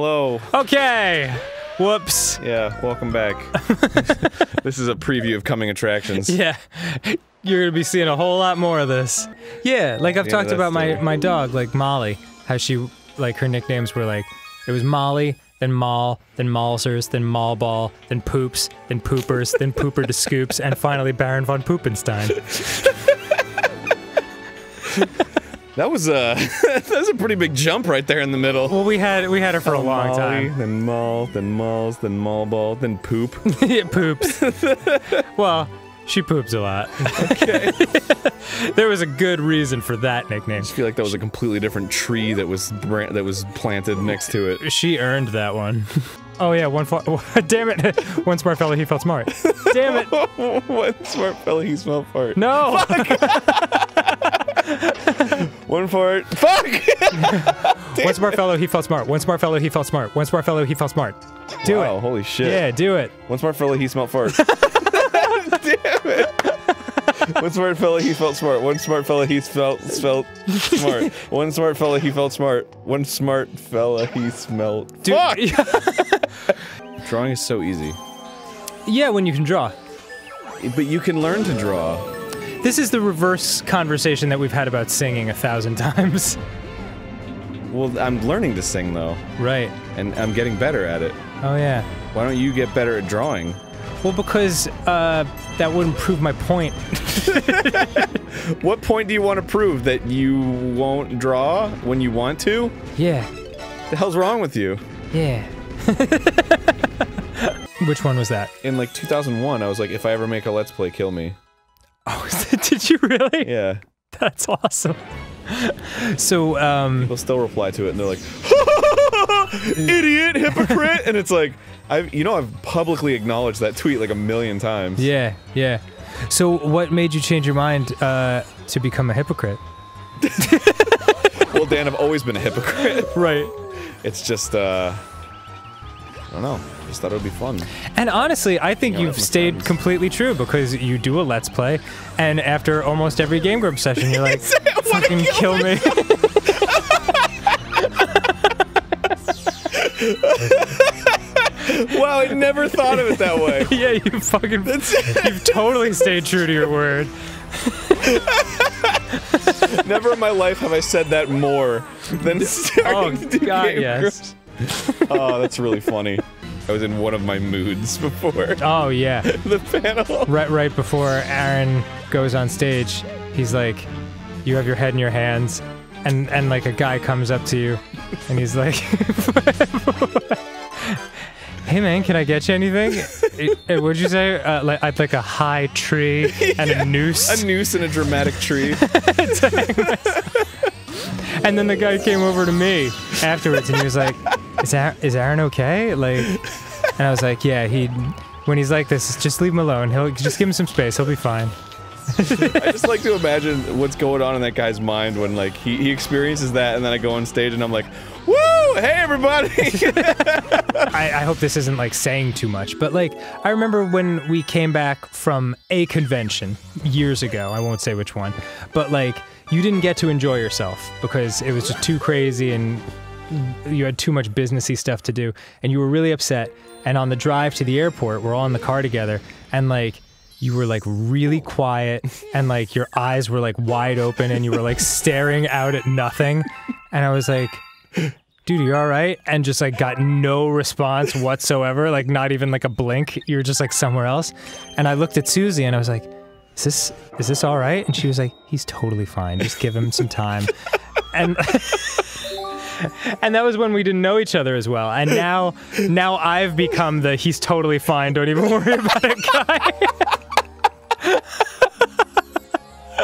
Hello. Okay. Whoops. Yeah, welcome back. this is a preview of coming attractions. Yeah. You're gonna be seeing a whole lot more of this. Yeah, like I've Yeah, talked about my, the- my dog, like Molly, how she, like her nicknames were like, it was Molly, then Moll, then Malzers, then Mallball, then Poops, then Poopers, then Pooper to Scoops, and finally Baron von Poopenstein. That was a that was a pretty big jump right there in the middle. Well, we had we had her for a Oh, long Molly, time. Then Mall, then Malls, then Mall Ball, then Poop. it poops. well, she poops a lot. Okay. there was a good reason for that nickname. I just feel like that was a completely different tree that was that was planted next to it. She earned that one. Oh yeah, one damn it. one smart fella, he felt smart. Damn it. One smart fella, he smelled fart. No. One fart. Fuck! one smart fellow, he felt smart. One smart fellow, he felt smart. One smart fellow, he felt smart. Do wow, it. holy shit. Yeah, do it. One smart fellow, he smelled fart. Damn it. One smart fellow, he felt smart. One smart fellow, he felt felt smart. One smart fellow, he felt smart. One smart fella, he smelled. Dude, Fuck! Drawing is so easy, yeah, when you can draw. but you can learn to draw. This is the reverse conversation that we've had about singing a thousand times. Well, I'm learning to sing though, Right. and I'm getting better at it. Oh yeah. Why don't you get better at drawing? Well, because uh, that wouldn't prove my point. What point do you want to prove that you won't draw when you want to? Yeah. The hell's wrong with you? Yeah. Which one was that? In like 2001, I was like, if I ever make a Let's Play, kill me. Oh, did you really? Yeah. That's awesome. So, um, They'll still reply to it, and they're like, "Idiot, hypocrite!" and it's like, I've, you know, I've publicly acknowledged that tweet like a million times. yeah, yeah. So, what made you change your mind uh, to become a hypocrite? Well, Dan, I've always been a hypocrite. Right. It's just, uh, I don't know. Just thought it would be fun. And honestly, I think Hang out you've stayed friends. completely true because you do a let's play, and after almost every Game Grumps session, you're like, "Fucking kill me!" Wow, I never thought of it that way. yeah, you fucking, you've totally stayed true to your word. never in my life have I said that more than starting Oh to do God, Game yes. Grumps. Oh, that's really funny. I was in one of my moods before Oh yeah. the panel. right right before Arin goes on stage, he's like, "You have your head in your hands," and and like a guy comes up to you, and he's like, "Hey man, can I get you anything?" It- it- what'd you say? Uh, like I'd like a high tree and a noose. A noose and a dramatic tree. and then the guy came over to me afterwards, and he was like, "Is Arin, is Arin okay?" Like, and I was like, "Yeah, he." When he's like this, just leave him alone. He'll just give him some space. He'll be fine. I just like to imagine what's going on in that guy's mind when like he, he experiences that and then I go on stage and I'm like, Woo! Hey everybody! I, I hope this isn't like saying too much, but like I remember when we came back from a convention years ago. I won't say which one, but like you didn't get to enjoy yourself because it was just too crazy and you had too much businessy stuff to do, and you were really upset. And on the drive to the airport, we're all in the car together, and like you were like really quiet and like your eyes were like wide open and you were like staring out at nothing and i was like dude, you all right? And just like got no response whatsoever, like not even like a blink. You're just like somewhere else. And I looked at Susie and I was like, is this is this all right? And she was like, he's totally fine. Just give him some time. And and that was when we didn't know each other as well. And now now I've become the he's totally fine. Don't even worry about it guy.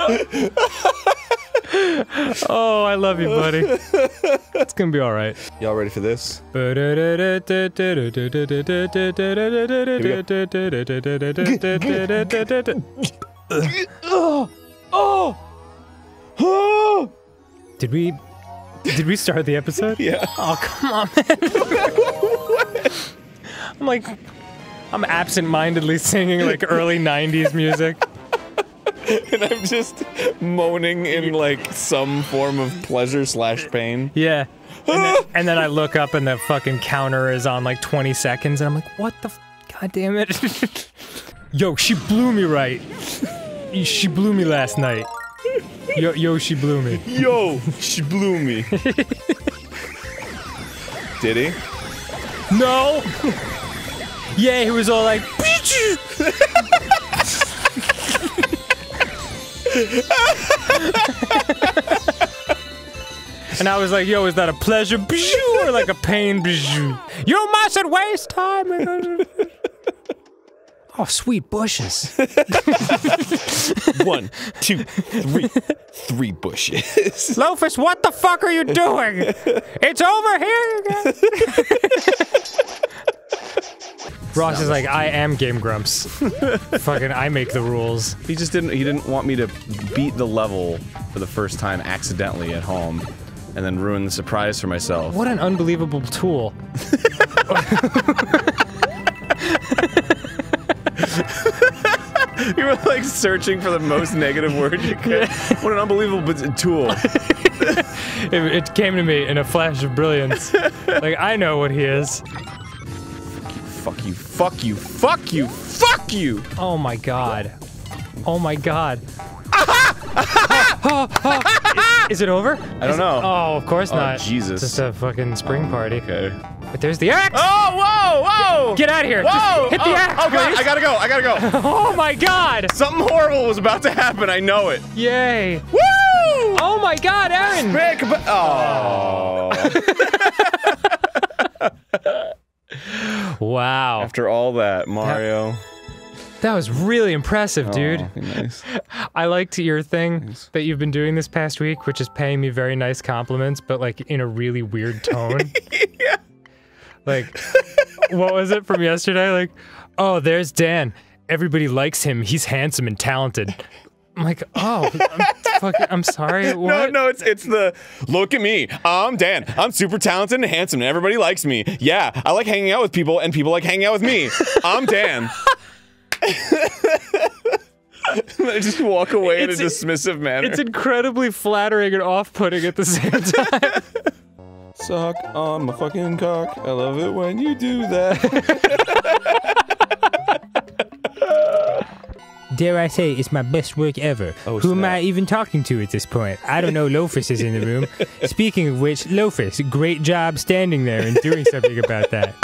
oh, I love you, buddy. It's gonna be all right. Y'all ready for this? Did we did we start the episode? Yeah. Oh come on, man. I'm like I'm absent-mindedly singing like early 90s music. and I'm just moaning in like some form of pleasure slash pain. Yeah. And then, and then I look up and the fucking counter is on like 20 seconds, and I'm like, what the? F- God damn it! yo, she blew me right. She blew me last night. Yo, yo, she blew me. Yo, she blew me. Did he? No. Yeah, he was all like. And I was like, yo, is that a pleasure or like a pain? You mustn't waste time. Oh, sweet bushes. One, two, three, three bushes. Lofus, what the fuck are you doing? It's over here. You guys. Ross is like, I am Game Grumps. Fucking, I make the rules. He just didn't. He didn't want me to beat the level for the first time accidentally at home, and then ruin the surprise for myself. What an unbelievable tool. You were like searching for the most negative word you could. What an unbelievable tool. It, it came to me in a flash of brilliance. like, I know what he is. fuck you. Fuck you. Fuck you. Fuck you. Oh my god. Oh my god. Is, is it over? I don't know. Oh, of course Oh, not. Jesus. It's just a fucking spring party. Okay. But there's the axe! Oh, whoa, whoa! Get out of here! Whoa! Just hit the oh, axe, Oh god. I gotta go. I gotta go. Oh my god! Something horrible was about to happen. I know it. Yay! Woo! Oh my god, Arin! Rick, but oh. Wow. After all that, Mario. That was really impressive, dude. Oh, nice. I liked your thing that you've been doing this past week, which is paying me very nice compliments, but like in a really weird tone. yeah. Like, what was it from yesterday? Like, oh, there's Dan. Everybody likes him. He's handsome and talented. I'm like, oh, I'm, fucking, I'm sorry. No, no, it's it's the look at me. I'm Dan. I'm super talented and handsome, and everybody likes me. Yeah, I like hanging out with people, and people like hanging out with me. I'm Dan. I just walk away in a dismissive manner. It's incredibly flattering and off-putting at the same time. Suck on my fucking cock. I love it when you do that. Dare I say, it's my best work ever. Oh, Who am. I even talking to at this point? I don't know. Lofus is in the room. Speaking of which, Lofus, great job standing there and doing something about that.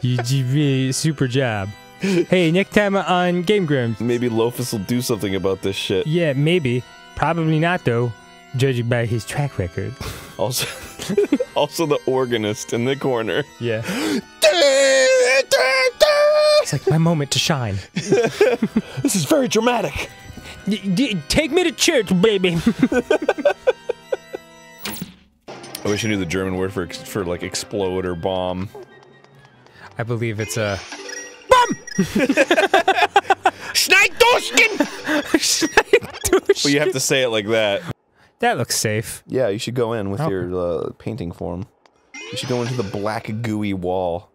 You, you really super job. Hey, next time on Game Grumps. Maybe Lofus will do something about this shit. Yeah, maybe. Probably not though, judging by his track record. Also, also the organist in the corner. Yeah. It's like my moment to shine. This is very dramatic. D- d- take me to church, baby. I wish I knew the German word for ex- for like explode or bomb. I believe it's a. But you have to say it like that. That looks safe. Yeah, you should go in with Okay. your uh, painting form. You should go into the black gooey wall.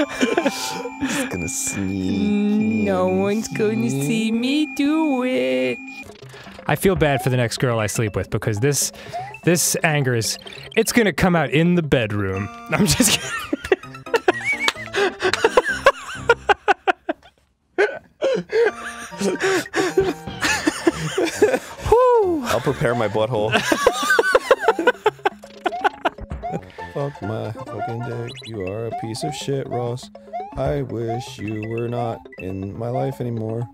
Just gonna sneak. No one's going to see me do it. I feel bad for the next girl I sleep with because this this anger is it's gonna come out in the bedroom. I'm just kidding. I'll prepare my butthole. Fuck my fucking dick. You are a piece of shit, Ross. I wish you were not in my life anymore.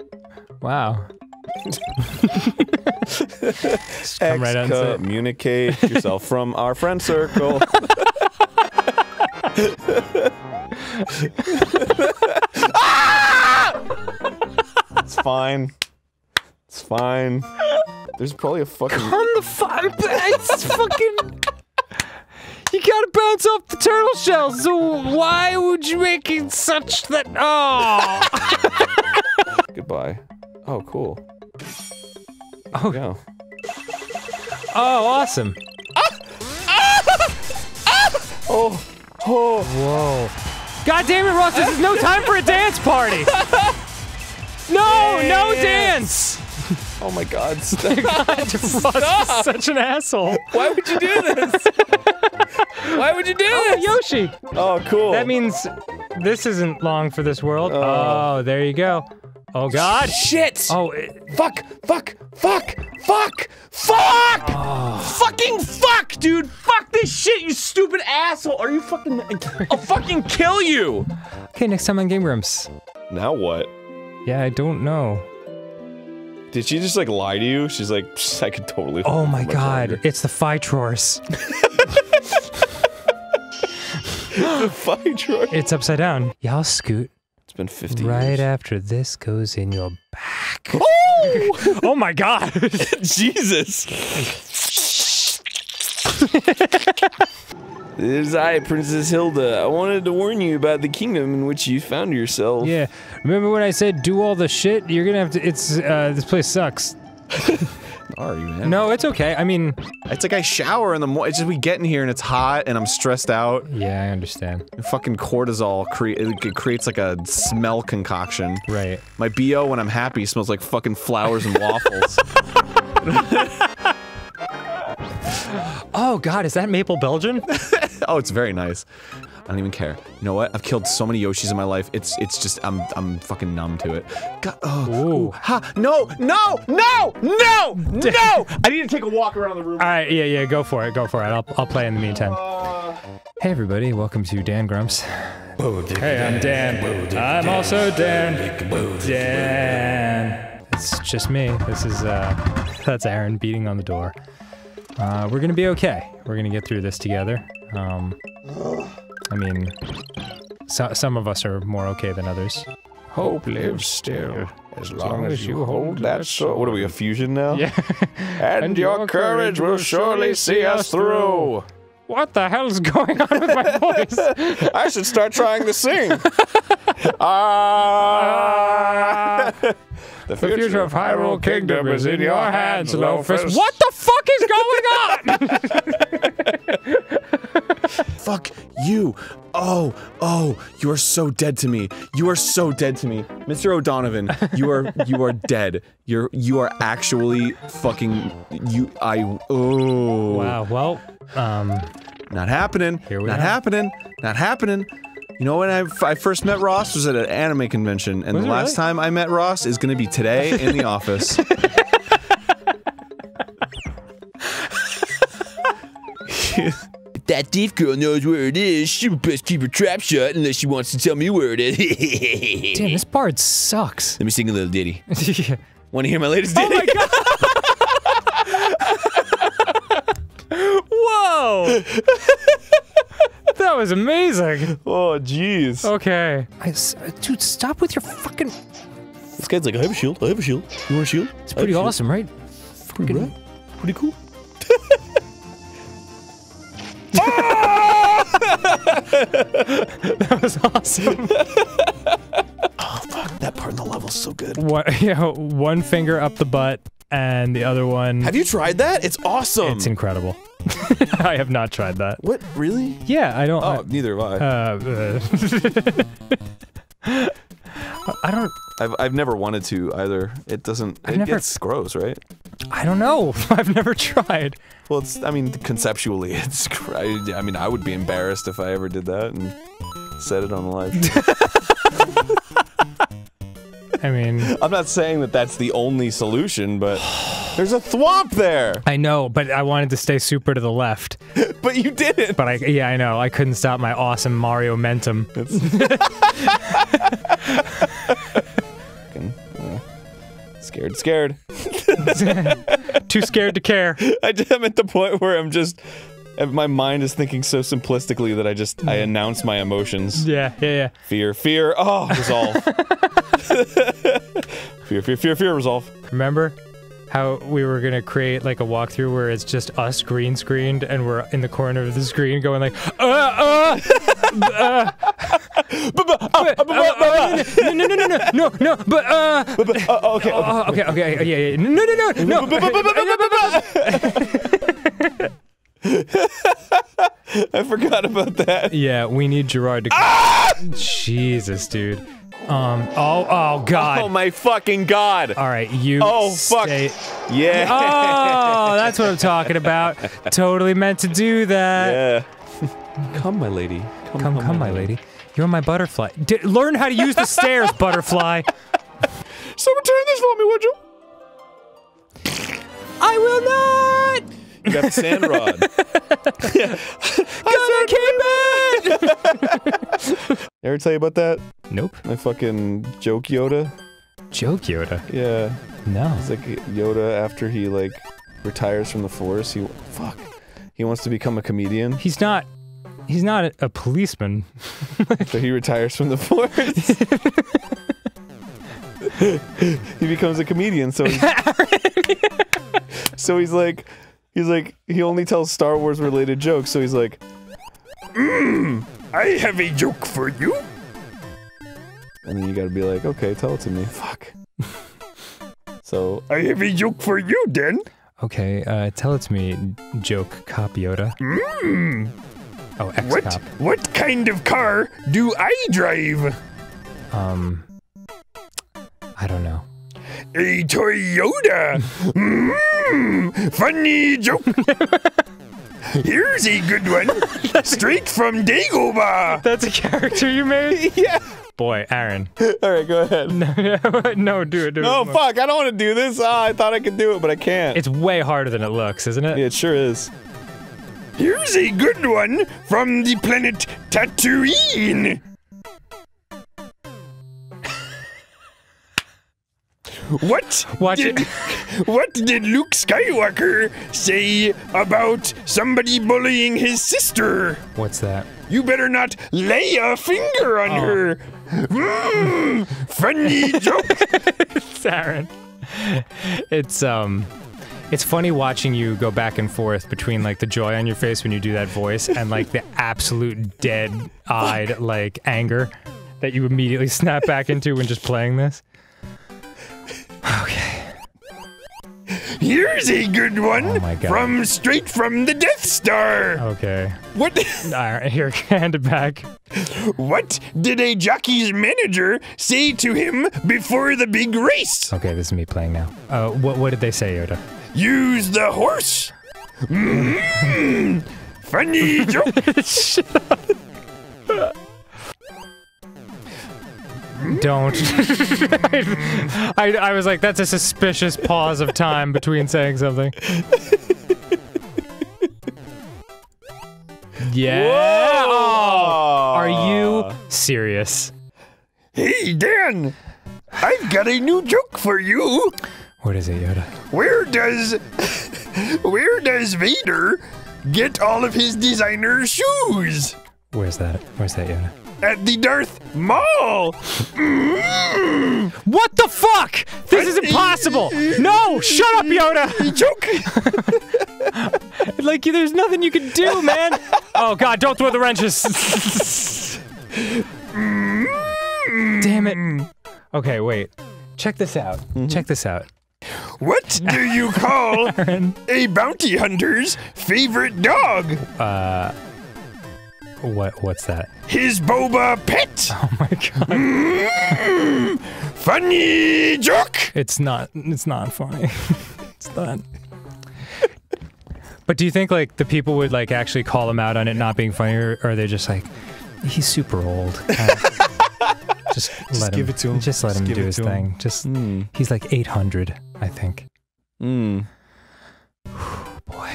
Wow. Just come right out and say. Excommunicate yourself from our friend circle. it's fine. It's fine. There's probably a fucking. on the fire. It's fucking. You gotta bounce off the turtle shell. So why would you make it such that? Oh. Goodbye. Oh, cool. Oh. Yeah. Oh, awesome. Oh. Oh. Whoa. God damn it, Ross! This is no time for a dance party. No, no dance! Oh my god, stop. Ross is such an asshole. Why would you do this? Why would you do Oh, this? Yoshi. Oh, cool. That means this isn't long for this world. Oh, oh there you go. Oh God. shit. Oh, it- Fuck, fuck, fuck, fuck, fuck! Ah. Fucking fuck, dude! Fuck this shit, you stupid asshole! Are you fucking. I'll fucking kill you! okay. Next time on Game Grumps. Now what? Yeah, I don't know. Did she just like lie to you? She's like, "Psst, I could totally. Oh my God! longer." It's the Phytrors. the fight truck. It's upside down. Y'all scoot It's been 50 right years. after this goes in your back. Oh! Oh my God! Jesus! it is I, Princess Hilda. I wanted to warn you about the kingdom in which you found yourself. yeah. Remember when I said do all the shit? You're gonna have to. It's uh, this place sucks. Are you, man? No, it's okay. I mean, It's like I shower in the morning. It's just we get in here and it's hot and I'm stressed out. yeah, I understand. Fucking cortisol cre- it, it creates like a smell concoction. Right. My BO when I'm happy smells like fucking flowers and waffles. Oh God, is that Maple Belgian? oh, it's very nice. I don't even care. You know what? I've killed so many Yoshis in my life. It's it's just I'm I'm fucking numb to it. God, oh, Ooh. ooh, ha, no, no, no, no, no! I need to take a walk around the room. All right, yeah, yeah, go for it, go for it. I'll, I'll play in the meantime. Hey everybody, welcome to Dan Grumps. Hey, I'm Dan. I'm also Dan. Dan. It's just me. This is uh, that's Arin beating on the door. Uh, we're gonna be okay. We're gonna get through this together. Um, I mean, so, some of us are more okay than others. Hope lives still as long as you hold that sword. What are we, a fusion now? Yeah. And your courage will surely see us through. What the hell is going on with my voice? I should start trying to sing. Ah. the The future of Hyrule Kingdom is in your hands, Lofus. What? What the fuck is going on? Fuck you. Oh, oh, you are so dead to me. You are so dead to me. Mr. O'Donovan, you are you are dead. You're you are actually fucking you I oh wow. Well, um, not happening. Here we not are. happening. Not happening. You know when I, f- I first met Ross was at an anime convention, and Was the last really? time I met Ross is going to be today in the office. That thief girl knows where it is. She would best keep her trap shut unless she wants to tell me where it is. damn, this bard sucks. Let me sing a little ditty. yeah. Want to hear my latest Oh ditty? my god! Whoa! that was amazing. Oh, jeez. Okay. I s uh, dude, stop with your fucking. This guy's like, I have a shield. I have a shield. You want a shield? It's pretty awesome, right? Pretty, right? pretty cool. That was awesome. Oh fuck, that part in the level's so good. one, you know, one finger up the butt, and the other one. Have you tried that? It's awesome. It's incredible. I have not tried that. what? Really? Yeah, I don't. Oh, neither have I. Uh, uh, I don't. I've, I've never wanted to either. It doesn't. I've It never- gets gross, right? I don't know. I've never tried. Well, it's. I mean, conceptually, it's. I, I mean, I would be embarrassed if I ever did that and said it on the live. I mean, I'm not saying that that's the only solution, but there's a thwomp there. I know, but I wanted to stay super to the left. But you didn't. But I, yeah, I know. I couldn't stop my awesome Mario momentum. Scared, scared. Too scared to care. I, am at the point where I'm just. My mind is thinking so simplistically that I just I announce my emotions. Yeah, yeah, yeah. Fear, fear. Oh, resolve. fear, fear, fear, fear. Resolve. Remember how we were gonna create like a walkthrough where it's just us green screened and we're in the corner of the screen going like, uh, uh, uh, uh, uh, no, no, no, no, no, no, but, uh, Oh, okay. oh, okay, okay, yeah, yeah, no, no, no, no, I forgot about that. yeah, we need Gerard to. Jesus, dude. Um. Oh. Oh God. Oh my fucking god! All right. You. Oh, fuck. stay- Yeah. Oh, that's what I'm talking about. Totally meant to do that. Yeah. come, my lady. Come, come, my lady. You're my butterfly. D- learn how to use the stairs, butterfly. Someone turn this for me, would you? I will not. You got the sand rod. Ever tell you about that? Nope. My fucking joke Yoda? Joke Yoda. Yeah. No. It's like Yoda after he like retires from the force. He fuck. He wants to become a comedian, He's not. He's not a, a policeman. so he retires from the force. he becomes a comedian, so he's, so he's like he's like he only tells Star Wars related jokes. So he's like, "Mm, I have a joke for you. And then you gotta be like, okay, tell it to me. Fuck. so I have a joke for you, then. Okay. Uh, tell it to me, joke cop Yoda. Mm, Oh, ex what cop. what kind of car do I drive? Um. I don't know. A Toyota. Mm, funny joke. Here's a good one. Straight from Dagobah. That's a character you made. yeah. Boy, Arin. All right, go ahead. No, no, do it. Do No, it. more. fuck. I don't want to do this. Ah, I thought I could do it, but I can't. It's way harder than it looks, isn't it? Yeah, it sure is. Here's a good one from the planet Tatooine. What Watch did, it. What did Luke Skywalker say about somebody bullying his sister? What's that? You better not lay a finger on her. Mm, funny joke. It's Arin. It's um it's funny watching you go back and forth between like the joy on your face when you do that voice and like the absolute dead-eyed like anger that you immediately snap back into when just playing this. Okay. Here's a good one Oh my God. from straight from the Death Star. Okay. What? All right, here, hand it back. What did a jockey's manager say to him before the big race? Okay, this is me playing now. Uh, what what did they say, Yoda? Use the horse. Mm, funny joke. Don't. I, I was like, that's a suspicious pause of time between saying something. Yeah. Oh, are you serious? Hey, Dan. I've got a new joke for you. What is it, Yoda? Where does where does Vader get all of his designer shoes? Where's that? Where's that, Yoda? At the Darth Maul. Mm, What the fuck? This is impossible. No, shut up, Yoda. joke. Like, there's nothing you can do, man. Oh God, don't throw the wrenches. Mm. Damn it. Okay, wait. Check this out. Mm-hmm. Check this out. What do you call a bounty hunter's favorite dog? Uh, What? What's that? His Boba Pet. Oh my God. Mm, funny joke. It's not. It's not funny. it's not. But do you think like the people would like actually call him out on it not being funny, or, or are they just like, he's super old? Uh, just let him. give it to him. Just let Just him do his to him. thing. Just Mm. he's like 800, I think. Mm. Boy,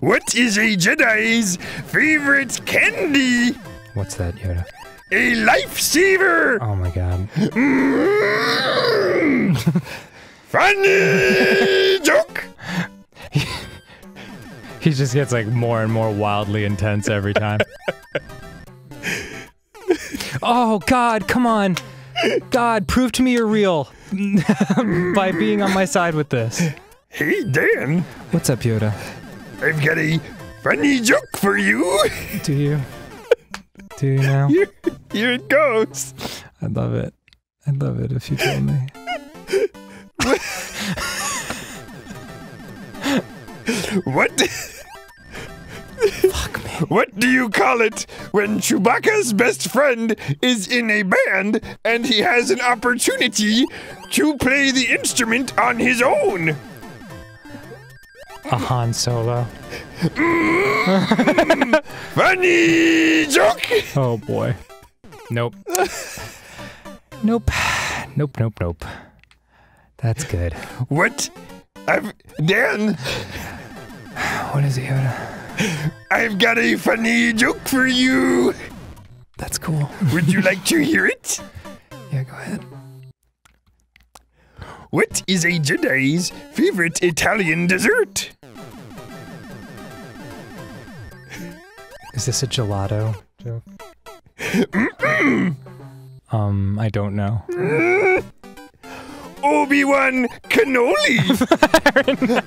What is a Jedi's favorite candy? what's that, Yoda? A lifesaver. Oh my God. Mm. Funny joke. He just gets like more and more wildly intense every time. oh God, come on. God, prove to me you're real by being on my side with this. Hey Dan, What's up, Yoda? I've got a funny joke for you. Do you? Do you now? Here, here it goes. I'd love it. I'd love it if you told me. What? Fuck me. What do you call it when Chewbacca's best friend is in a band and he has an opportunity to play the instrument on his own? A Han Solo. Funny joke! Oh boy. Nope. nope. Nope, nope, nope. That's good. What? I've Dan, What is he? I've got a funny joke for you. That's cool. Would you like to hear it? Yeah, go ahead. What is a Jedi's favorite Italian dessert? Is this a gelato joke? um, I don't know. Obi-Wan cannoli.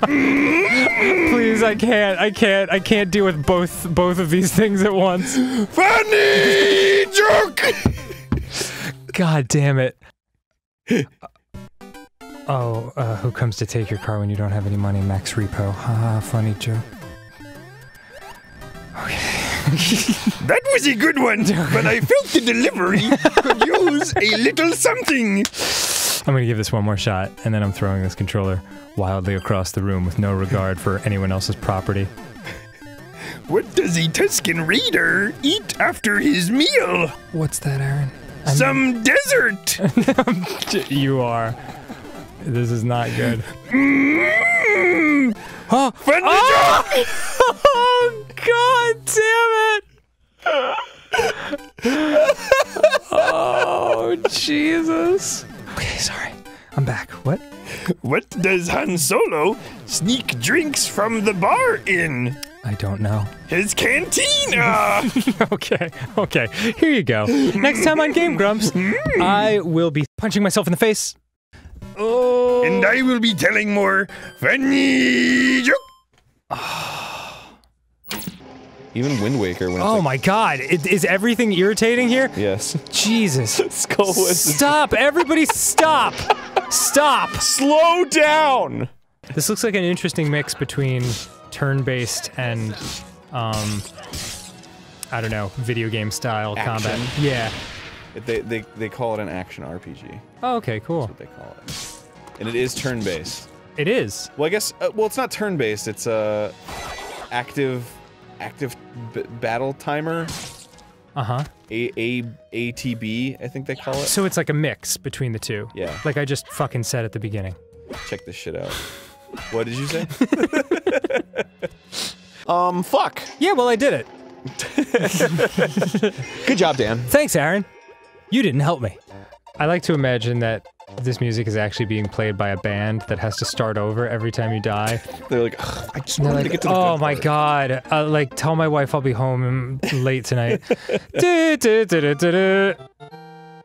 Please, I can't. I can't. I can't deal with both both of these things at once. funny joke. God damn it. Oh, uh, who comes to take your car when you don't have any money? Max Repo. Haha, funny joke. Okay. that was a good one, but I felt the delivery could use a little something. I'm gonna give this one more shot, and then I'm throwing this controller wildly across the room with no regard for anyone else's property. What does a Tusken Raider eat after his meal? What's that, Arin? Some dessert. You are. This is not good. Mm. Oh, Funny joke. oh God damn it! oh Jesus! Okay, sorry. I'm back. What? What does Han Solo sneak drinks from the bar in? I don't know. His cantina. okay, okay. Here you go. Next time on Game Grumps, I will be punching myself in the face. Oh. and I will be telling more funny joke. Even Wind Waker when Oh my God! Is, is everything irritating here? Yes. Jesus! Skull Stop! Everybody, stop! Stop! slow down. This looks like an interesting mix between turn-based and, um, I don't know, video game style combat. Yeah. They, they, they call it an action RPG. Oh, okay, cool. What they call it. And it is turn-based. It is. Well, I guess. Uh, well, it's not turn-based. It's a active, active b- battle timer. Uh huh. A A ATB, I think they call it. So it's like a mix between the two. Yeah. Like I just fucking said at the beginning. Check this shit out. What did you say? um, fuck. Yeah, well, I did it. Good job, Dan. Thanks, Arin. You didn't help me. I like to imagine that this music is actually being played by a band that has to start over every time you die. They're like, I just And they're to get to the oh my part." god! Uh, like, tell my wife I'll be home late tonight. Du- du- du-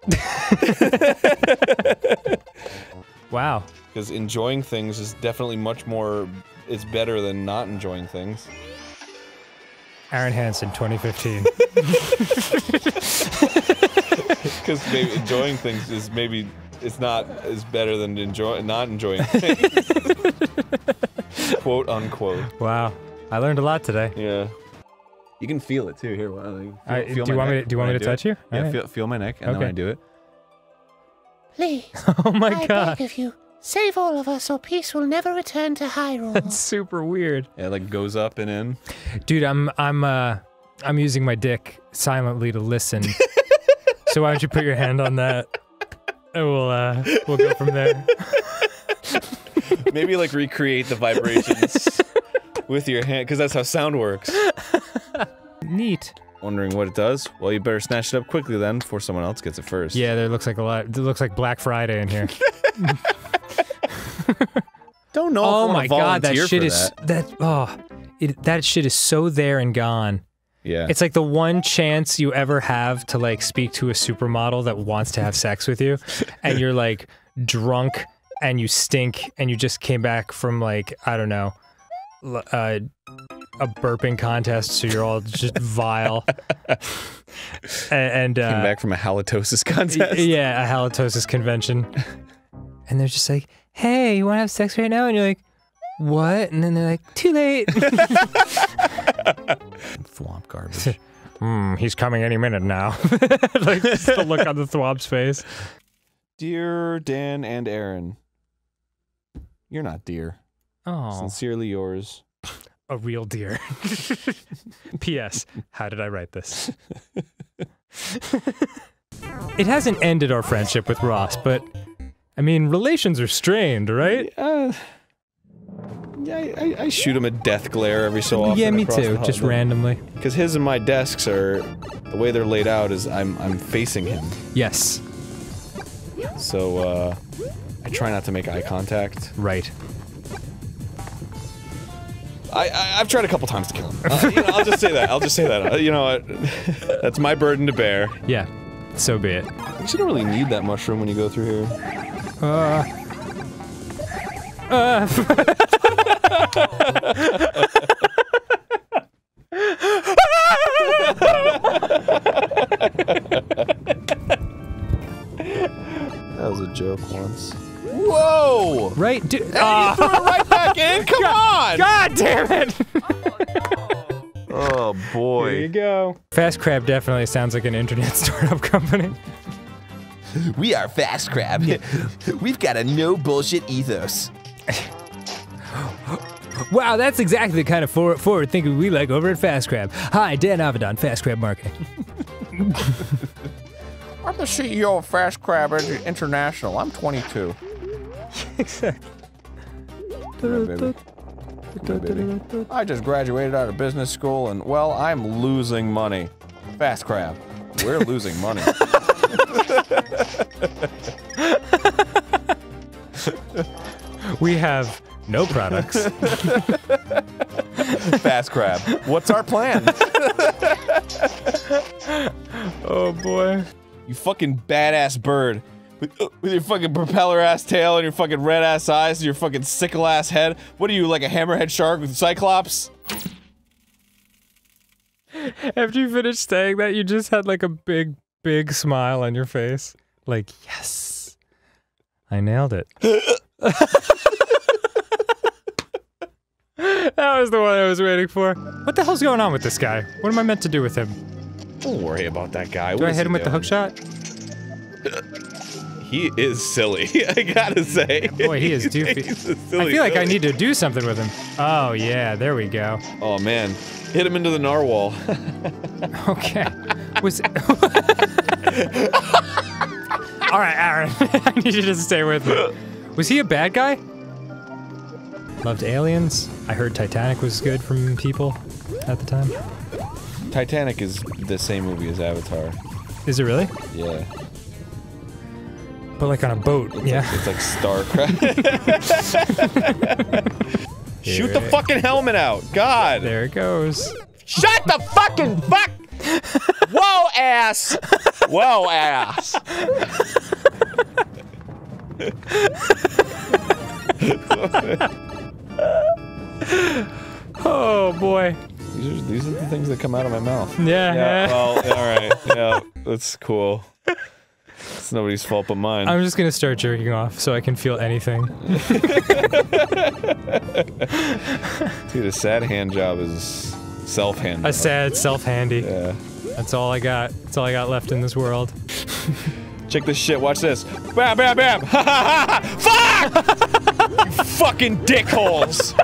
wow. Because enjoying things is definitely much more. It's better than not enjoying things. Arin Hanson, 2015. Because maybe enjoying things is maybe it's not is better than enjoy not enjoying things. Quote unquote. wow. I learned a lot today. Yeah. You can feel it too. Here, well, like, feel, I- feel do you want me to- do you want me to touch it. you? Yeah, Alright. feel, feel my neck, and then when I do it, Please, Oh my I god. beg of you, save all of us or peace will never return to Hyrule. That's super weird. yeah, it like goes up and in. Dude, I'm I'm uh I'm using my dick silently to listen. So why don't you put your hand on that? And we'll uh we'll go from there. Maybe like recreate the vibrations with your hand, because that's how sound works. Neat. Wondering what it does? Well, you better snatch it up quickly then, before someone else gets it first. Yeah, there looks like a lot. It looks like Black Friday in here. Don't know. oh if my god, that shit is that. that oh, it, that shit is so there and gone. Yeah. It's like the one chance you ever have to like speak to a supermodel that wants to have sex with you, and you're like drunk and you stink and you just came back from like I don't know, uh, a burping contest, so you're all just vile. and and uh, Came back from a halitosis contest. yeah, a halitosis convention, and they're just like, "Hey, you want to have sex right now?" And you're like, what? And then they're like, too late. Thwomp garbage. Hmm, he's coming any minute now. like just the look on the Thwomp's face. Dear Dan and Arin, you're not dear. Oh, Sincerely yours. a real deer. P.S. How did I write this? it hasn't ended our friendship with Ross, but I mean, relations are strained, right? Uh, yeah, I, I, shoot him a death glare every so often. yeah, me too. Just randomly. Because his and my desks are the way they're laid out is I'm I'm facing him, Yes, so uh, I try not to make eye contact. right. I, I I've tried a couple times to kill him. Uh, you know, I'll just say that. I'll just say that. Uh, you know, what? that's my burden to bear. Yeah, so be it. You don't really need that mushroom when you go through here. Uh. Uh. That was a joke once. Whoa! right? Do- You Ah, threw it right back in. Come on! God damn it! Oh boy. There you go. Fast Crab definitely sounds like an internet startup company. We are Fast Crab. We've got a no bullshit ethos. Wow, that's exactly the kind of forward, forward thinking we like over at Fast Crab. Hi, Dan Avidan, Fast Crab Marketing. I'm the CEO of Fast Crab International. I'm 22. Exactly. I just graduated out of business school and, well, I'm losing money. Fast Crab. We're losing money. We have no products. Fast Crab. What's our plan? oh boy. You fucking badass bird. With, uh, with your fucking propeller ass tail and your fucking red ass eyes and your fucking sickle ass head. What are you, like a hammerhead shark with Cyclops? After you finished saying that, you just had like a big, big smile on your face. Like, yes, I nailed it. that was the one I was waiting for. What the hell's going on with this guy? What am I meant to do with him? Don't worry about that guy. Do I hit him with the hook shot? He is silly, I gotta say. Boy, he is doofy. I silly feel like I need to do something with him. Oh, yeah, there we go. Oh man, hit him into the narwhal. Okay. Was. All right, Arin. I need you to stay with me. Was he a bad guy? Loved aliens. I heard Titanic was good from people at the time. Titanic is the same movie as Avatar. Is it really? Yeah, But like on a boat, yeah. it's like StarCraft. Shoot the fucking helmet out! God! There it goes. Shut the fucking fuck! Whoa, ass! Whoa, ass! Oh boy. These are, these are the things that come out of my mouth. Yeah. Yeah, well, alright. Yeah, that's cool. It's nobody's fault but mine. I'm just gonna start jerking off so I can feel anything. Dude, a sad hand job is self hand. A sad self-handy. Yeah. That's all I got. That's all I got left in this world. Check this shit. Watch this. Bam, bam, bam. Ha ha ha! Fuck! you fucking dickholes.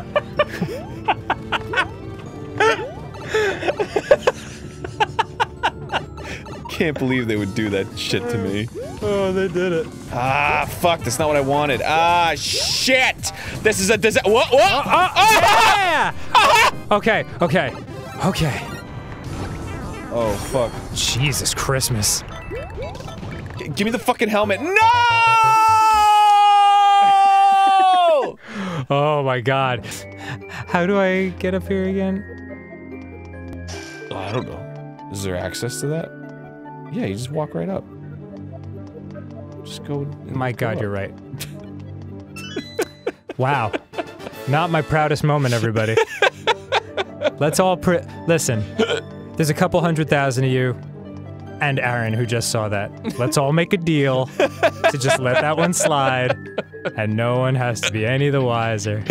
Can't believe they would do that shit to me. Oh, they did it. Ah, fuck. That's not what I wanted. Ah, shit. This is a disaster. What? What? Yeah! Okay, okay, okay. Oh, fuck. Jesus Christmas. Give me the fucking helmet. No! Oh my god. How do I get up here again? I don't know. Is there access to that? Yeah, you just walk right up. Just go. My god, up. you're right. wow. Not my proudest moment, everybody. Let's all listen. There's a couple hundred thousand of you and Arin who just saw that. Let's all make a deal to just let that one slide and no one has to be any the wiser.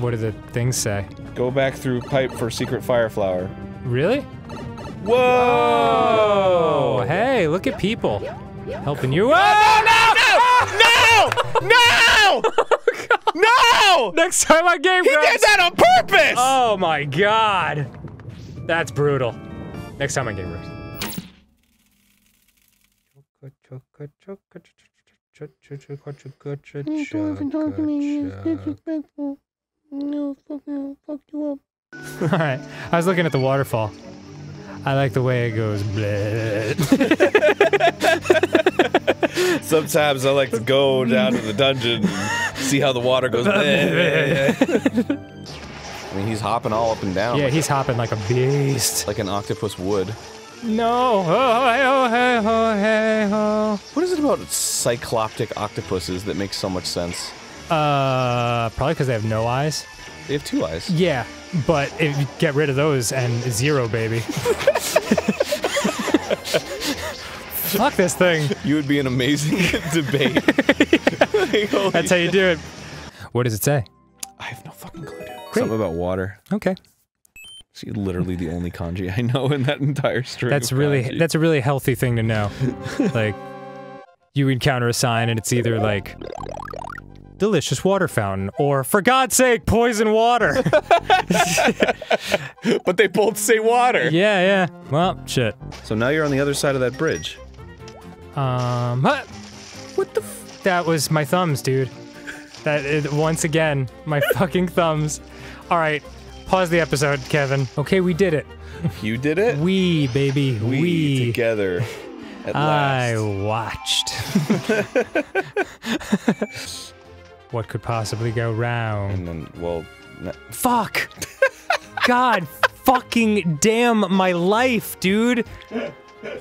what do the things say? Go back through pipe for secret fire flower. Really? Whoa! Oh, hey, look at people helping you. Oh, No! No! No! No! No! Oh, Next time on Game He did that on purpose! Oh my god. That's brutal. Next time on Game Grumps. No, fuck you, fuck you up. Alright, I was looking at the waterfall. I like the way it goes. Sometimes I like to go down to the dungeon and see how the water goes. I mean, he's hopping all up and down yeah, like, he's hopping like a beast. like an octopus would. No. Oh, hey, oh, hey, oh, hey, oh. What is it about cycloptic octopuses that makes so much sense? Uh, probably because they have no eyes. They have two eyes. Yeah, but if you get rid of those and zero, baby. Fuck this thing. You would be an amazing debate. Like, That's how you do it. What does it say? I have no fucking clue, dude. Great. Something about water. Okay. It's literally the only kanji I know in that entire string. That's really kanji. that's a really healthy thing to know. like you encounter a sign and it's either like delicious water fountain or for God's sake poison water. but they both say water. yeah, yeah. Well, shit. So now you're on the other side of that bridge. Um huh. what the f- That was my thumbs, dude. That it, once again, my fucking thumbs. All right. Pause the episode, Kevin. Okay, we did it. You did it. We, baby. We, We. together. At I last. watched. what could possibly go wrong? And then, well, n- Fuck! God fucking damn my life, dude!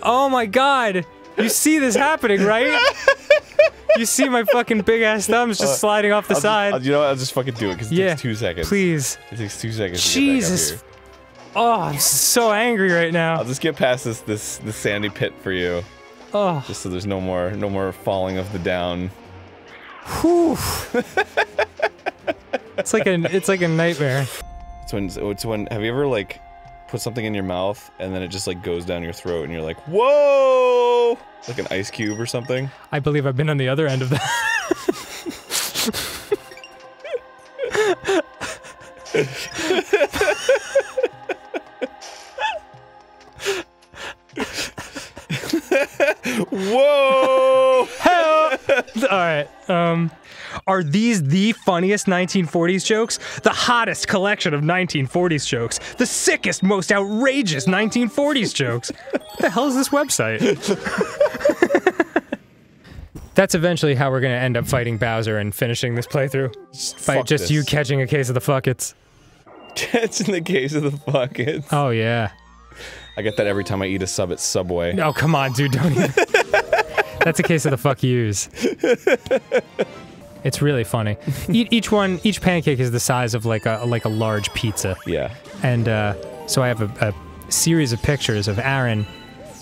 Oh my god! You see this happening, right? You see my fucking big ass thumbs just sliding off the Uh, I'll side. Just, you know what? I'll just fucking do it because it Yeah, takes two seconds. Please. It takes two seconds. Jesus. Get back up here. Oh, I'm so angry right now. I'll just get past this this this sandy pit for you, Oh, just so there's no more no more falling of the down. whew. It's like a it's like a nightmare. It's when it's when have you ever like put something in your mouth and then it just like goes down your throat and you're like whoa like an ice cube or something. I believe I've been on the other end of that. Whoa! Hell! All right. Um, are these the funniest 1940s jokes? The hottest collection of 1940s jokes? The sickest, most outrageous 1940s jokes? What the hell is this website? That's eventually how we're gonna end up fighting Bowser and finishing this playthrough. By fuck just you catching a case of the fuckets. in the case of the buckets. Oh yeah. I get that every time I eat a sub at Subway. Oh come on, dude, don't even. That's a case of the fuck yous. It's really funny. E- each one, each pancake is the size of like a like a large pizza. Yeah. and uh, so I have a, a series of pictures of Arin,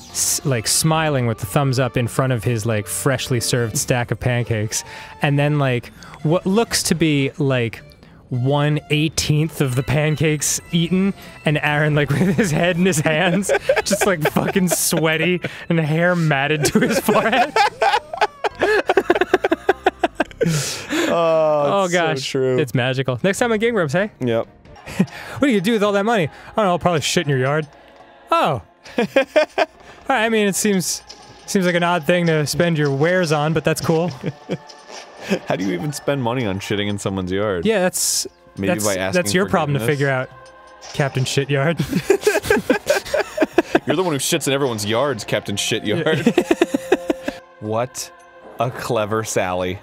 s- like smiling with the thumbs up in front of his like freshly served stack of pancakes, and then like what looks to be like one eighteenth of the pancakes eaten, and Arin like with his head in his hands, just like fucking sweaty and hair matted to his forehead. Oh, Oh it's so gosh, true. it's magical. Next time on Game Grumps, hey. Yep. What do you do with all that money? I don't know. I'll probably shit in your yard. Oh. All right, I mean, it seems seems like an odd thing to spend your wares on, but that's cool. How do you even spend money on shitting in someone's yard? Yeah, that's Maybe that's, by asking that's your problem to figure out, Captain Shityard. You're the one who shits in everyone's yards, Captain Shityard. what a clever Sally.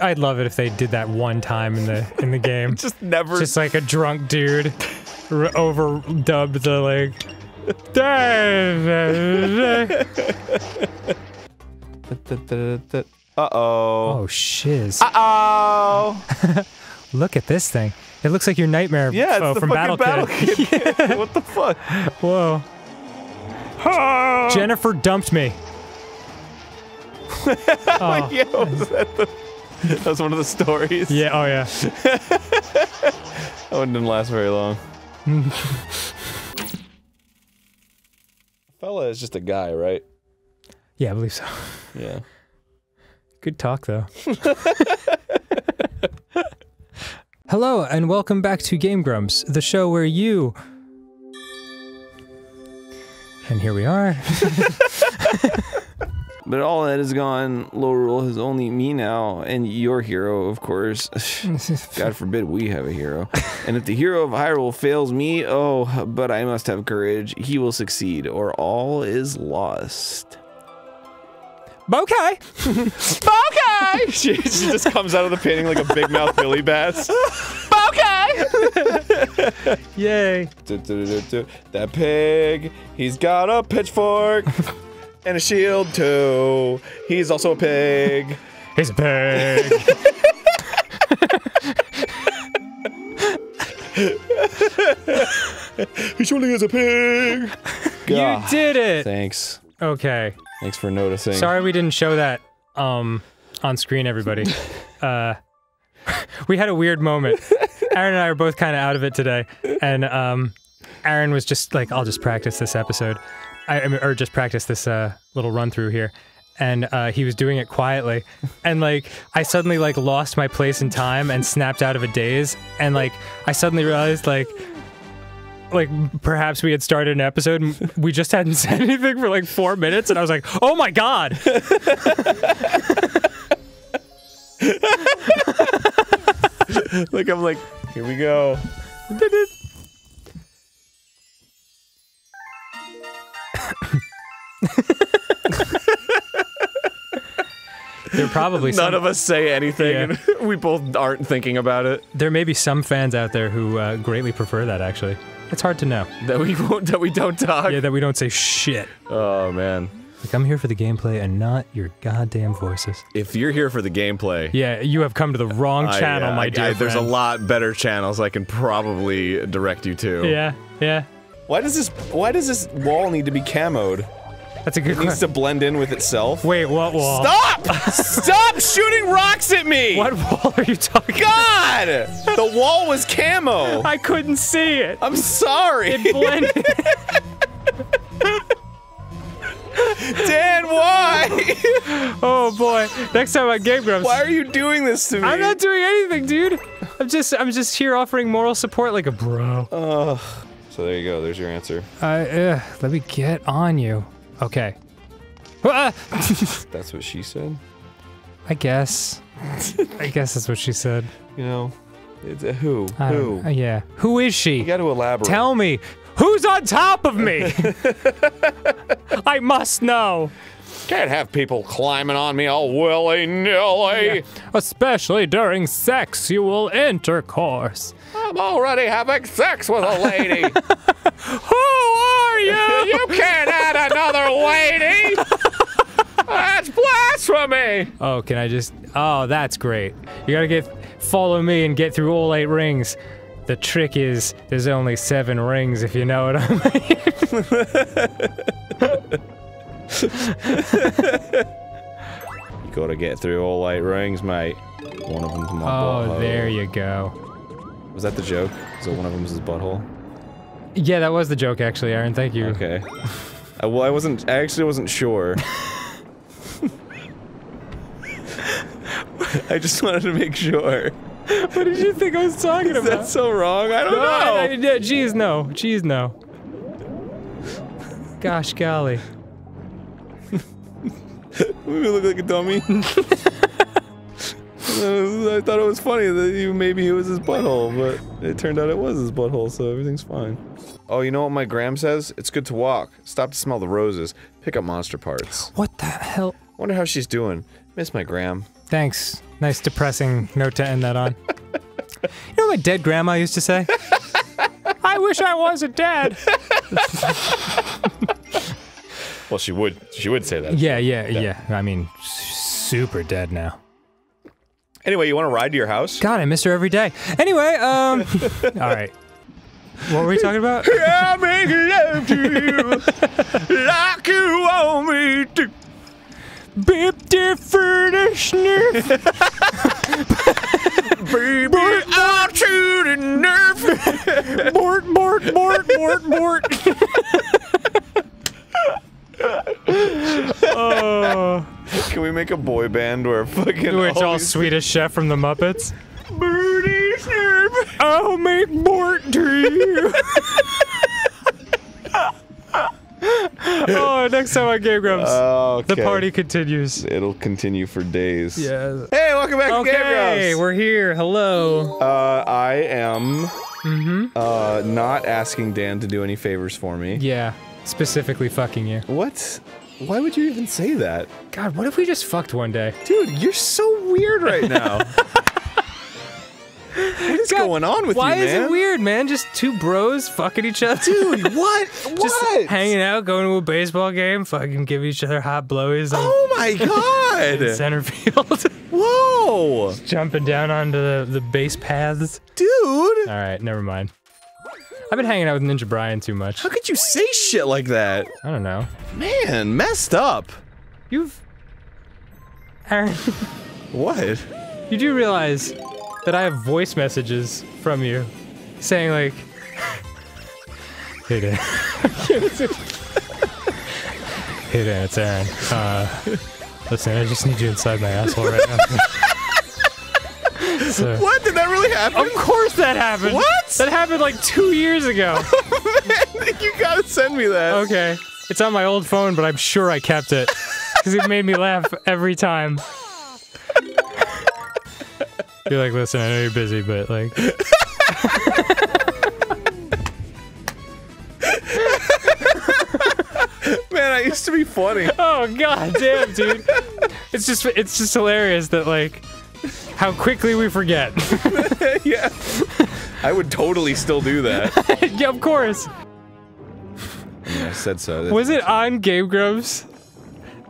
I'd love it if they did that one time in the in the game. Just never. Just like a drunk dude r- overdubbed the like. Uh oh. Oh shiz! Uh oh. Look at this thing. It looks like your nightmare Yeah, it's foe the from fucking Battle, Battle Kid. Kid. what the fuck? Whoa. Ah. Jennifer dumped me. Oh, yeah, was that, the, that was one of the stories. yeah. Oh yeah. That one didn't last very long. Fella is just a guy, right? Yeah, I believe so. Yeah. Good talk, though. Hello, and welcome back to Game Grumps, the show where you. And here we are. But all that is gone. Lorule has only me now, and your hero, of course. God forbid we have a hero. and if the hero of Hyrule fails me, oh, but I must have courage. He will succeed, or all is lost. okay. Okay! she, she just comes out of the painting like a big mouth Billy Bass. Yay. That pig, he's got a pitchfork and a shield too. He's also a pig. He's a pig. He surely is a pig. you did it. Thanks. Okay. Thanks for noticing. Sorry we didn't show that um on screen everybody. uh we had a weird moment. Arin and I are both kind of out of it today. And um Arin was just like I'll just practice this episode. I, or just practice this uh little run through here. And uh, he was doing it quietly, and like I suddenly like lost my place in time and snapped out of a daze, and like I suddenly realized like like perhaps we had started an episode and we just hadn't said anything for like four minutes. And i was like oh my god. Like I'm like, here we go. there are probably some, None of us say anything, Yeah. we both aren't thinking about it. there may be some fans out there who uh, greatly prefer that actually it's hard to know That we won't, that we don't talk. yeah that we don't say shit Oh man. Like i'm here for the gameplay and not your goddamn voices If you're here for the gameplay, yeah you have come to the wrong I- channel uh, my I- dear I- there's a lot better channels I can probably direct you to. yeah yeah Why does this why does this wall need to be camoed? that's a good It needs to blend in with itself. wait what wall Stop! Stop shooting rocks at me! what wall are you talking God! The wall was camo. i couldn't see it I'm sorry. it blended Dan, why? oh boy next time on game grumps Why are you doing this to me? I'm not doing anything, dude. I'm just I'm just here offering moral support like a bro. So there you go. There's your answer. Uh, uh let me get on you. Okay. Ah! That's what she said. I guess. I guess that's what she said. You know, it's a who? Who? uh, yeah. Who is she? You got to elaborate. Tell me. Who's on top of me? I must know. Can't have people climbing on me all willy nilly. Especially during sexual intercourse. I'm already having sex with a lady. Who are you? you can't add another lady. That's blasphemy. Oh, can I just? Oh, that's great. You gotta get follow me and get through all eight rings. The trick is there's only seven rings, if you know what I mean. You gotta get through all eight rings, mate. One of them's my Oh, butthole. there you go. Was that the joke? So one of them's his butthole? Yeah, that was the joke, actually, Arin. Thank you. Okay. I, well, I wasn't. I actually wasn't sure. I just wanted to make sure. What did you think I was talking Is that so wrong? I don't No, I- I- know. yeah, Geez, no. Geez, no. Gosh golly. We look like a dummy. I thought it was funny that you maybe it was his butthole, but it turned out it was his butthole, so everything's fine. Oh, you know what my gram says? It's good to walk. Stop to smell the roses. Pick up monster parts. What the hell? Wonder how she's doing. Miss my gram. Thanks. Nice depressing note to end that on. You know what my dead grandma used to say? I wish I wasn't dead. Well, she would. She would say that. Yeah, yeah, yeah. I mean, super dead now. Anyway, you want to ride to your house? God, I miss her every day. Anyway, um, all right. What were we talking about? I make love to you like you want me to. Beep different sniff. Baby, I'm shooting nerf. Mort, mort, mort, mort, mort. oh, Can we make a boy band where fucking which all these- Swedish Chef from the Muppets. Birdie Snurf, I'll make mort to you. oh, next time on Game Grumps, Okay. the party continues. It'll continue for days. Yeah. Hey, welcome back to Game Okay, Grumps. we're here. Hello. Uh, I am Mm -hmm. uh, not asking Dan to do any favors for me. Yeah, specifically fucking you. What? Why would you even say that? God, what if we just fucked one day? Dude, you're so weird right now. what is God, going on with Why you, Why is it weird, man? Just two bros fucking each other. Dude, what? Just what? hanging out, going to a baseball game, fucking give each other hot blowies Oh my god! center field, Whoa! jumping down onto the, the base paths. Dude! All right, never mind. I've been hanging out with Ninja Brian too much. How could you say shit like that? I don't know. Man, messed up. You've. Arin, What? you do realize that I have voice messages from you saying, like, Hey, Dan. hey, Dan, it's Arin. Uh, listen, I just need you inside my asshole right now. so, What? Did that really happen? Of course that happened. What? That happened like two years ago. Man, you gotta send me that. Okay. It's on my old phone, but I'm sure I kept it. Because it made me laugh every time. You're like, listen, I know you're busy, but like. Man, I used to be funny. Oh god damn, dude. It's just it's just hilarious that like how quickly we forget. yeah. I would totally still do that. yeah, of course. I said so. Was it on Game Grumps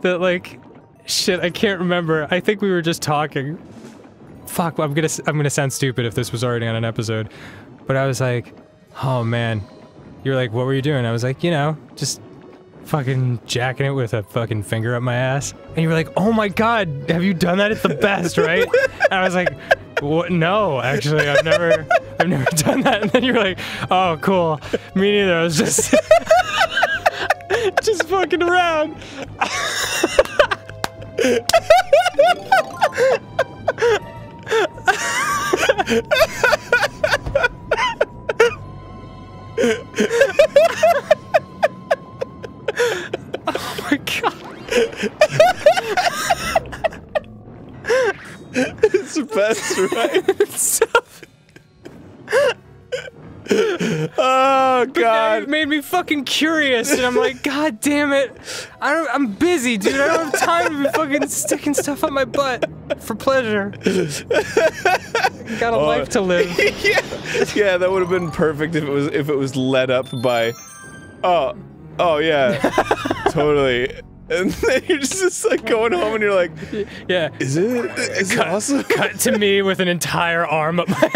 that like shit, I can't remember. I think we were just talking. Fuck, I'm gonna I'm gonna sound stupid if this was already on an episode. But I was like, "Oh man." You're like, "What were you doing?" I was like, "You know, just fucking jacking it with a fucking finger up my ass." And you were like, "Oh my god, have you done that? It's the best, right?" and I was like, "What? No, actually, I've never I've never done that." And then you were like, "Oh, cool. Me neither. I was just just fucking around. Oh my god. It's the best, right? Oh god. you've made me fucking curious, and I'm like, God damn it! I don't. I'm busy, dude. I don't have time to be fucking sticking stuff up my butt for pleasure. Got a oh. life to live. yeah. Yeah, that would have been perfect if it was if it was led up by Oh, oh yeah. totally. And then you're just, just like going home and you're like, Yeah. is it is it awesome? Cut to me with an entire arm up my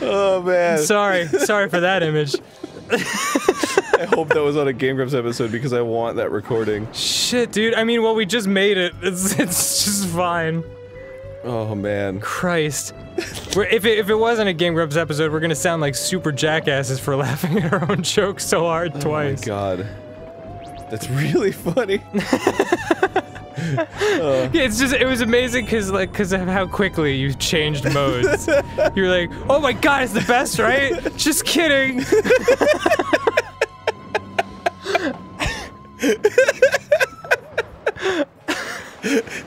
Oh man. Sorry, sorry for that image. I hope that was on a Game Grumps episode because I want that recording. Shit, dude. I mean, well, we just made it. It's, it's just fine. Oh man. Christ. We're, if, it, if it wasn't a Game Grumps episode, we're gonna sound like super jackasses for laughing at our own jokes so hard twice. Oh my twice. god. That's really funny. Yeah, it's just it was amazing because like because of how quickly you changed modes. You're like, oh my god, it's the best, right? just kidding.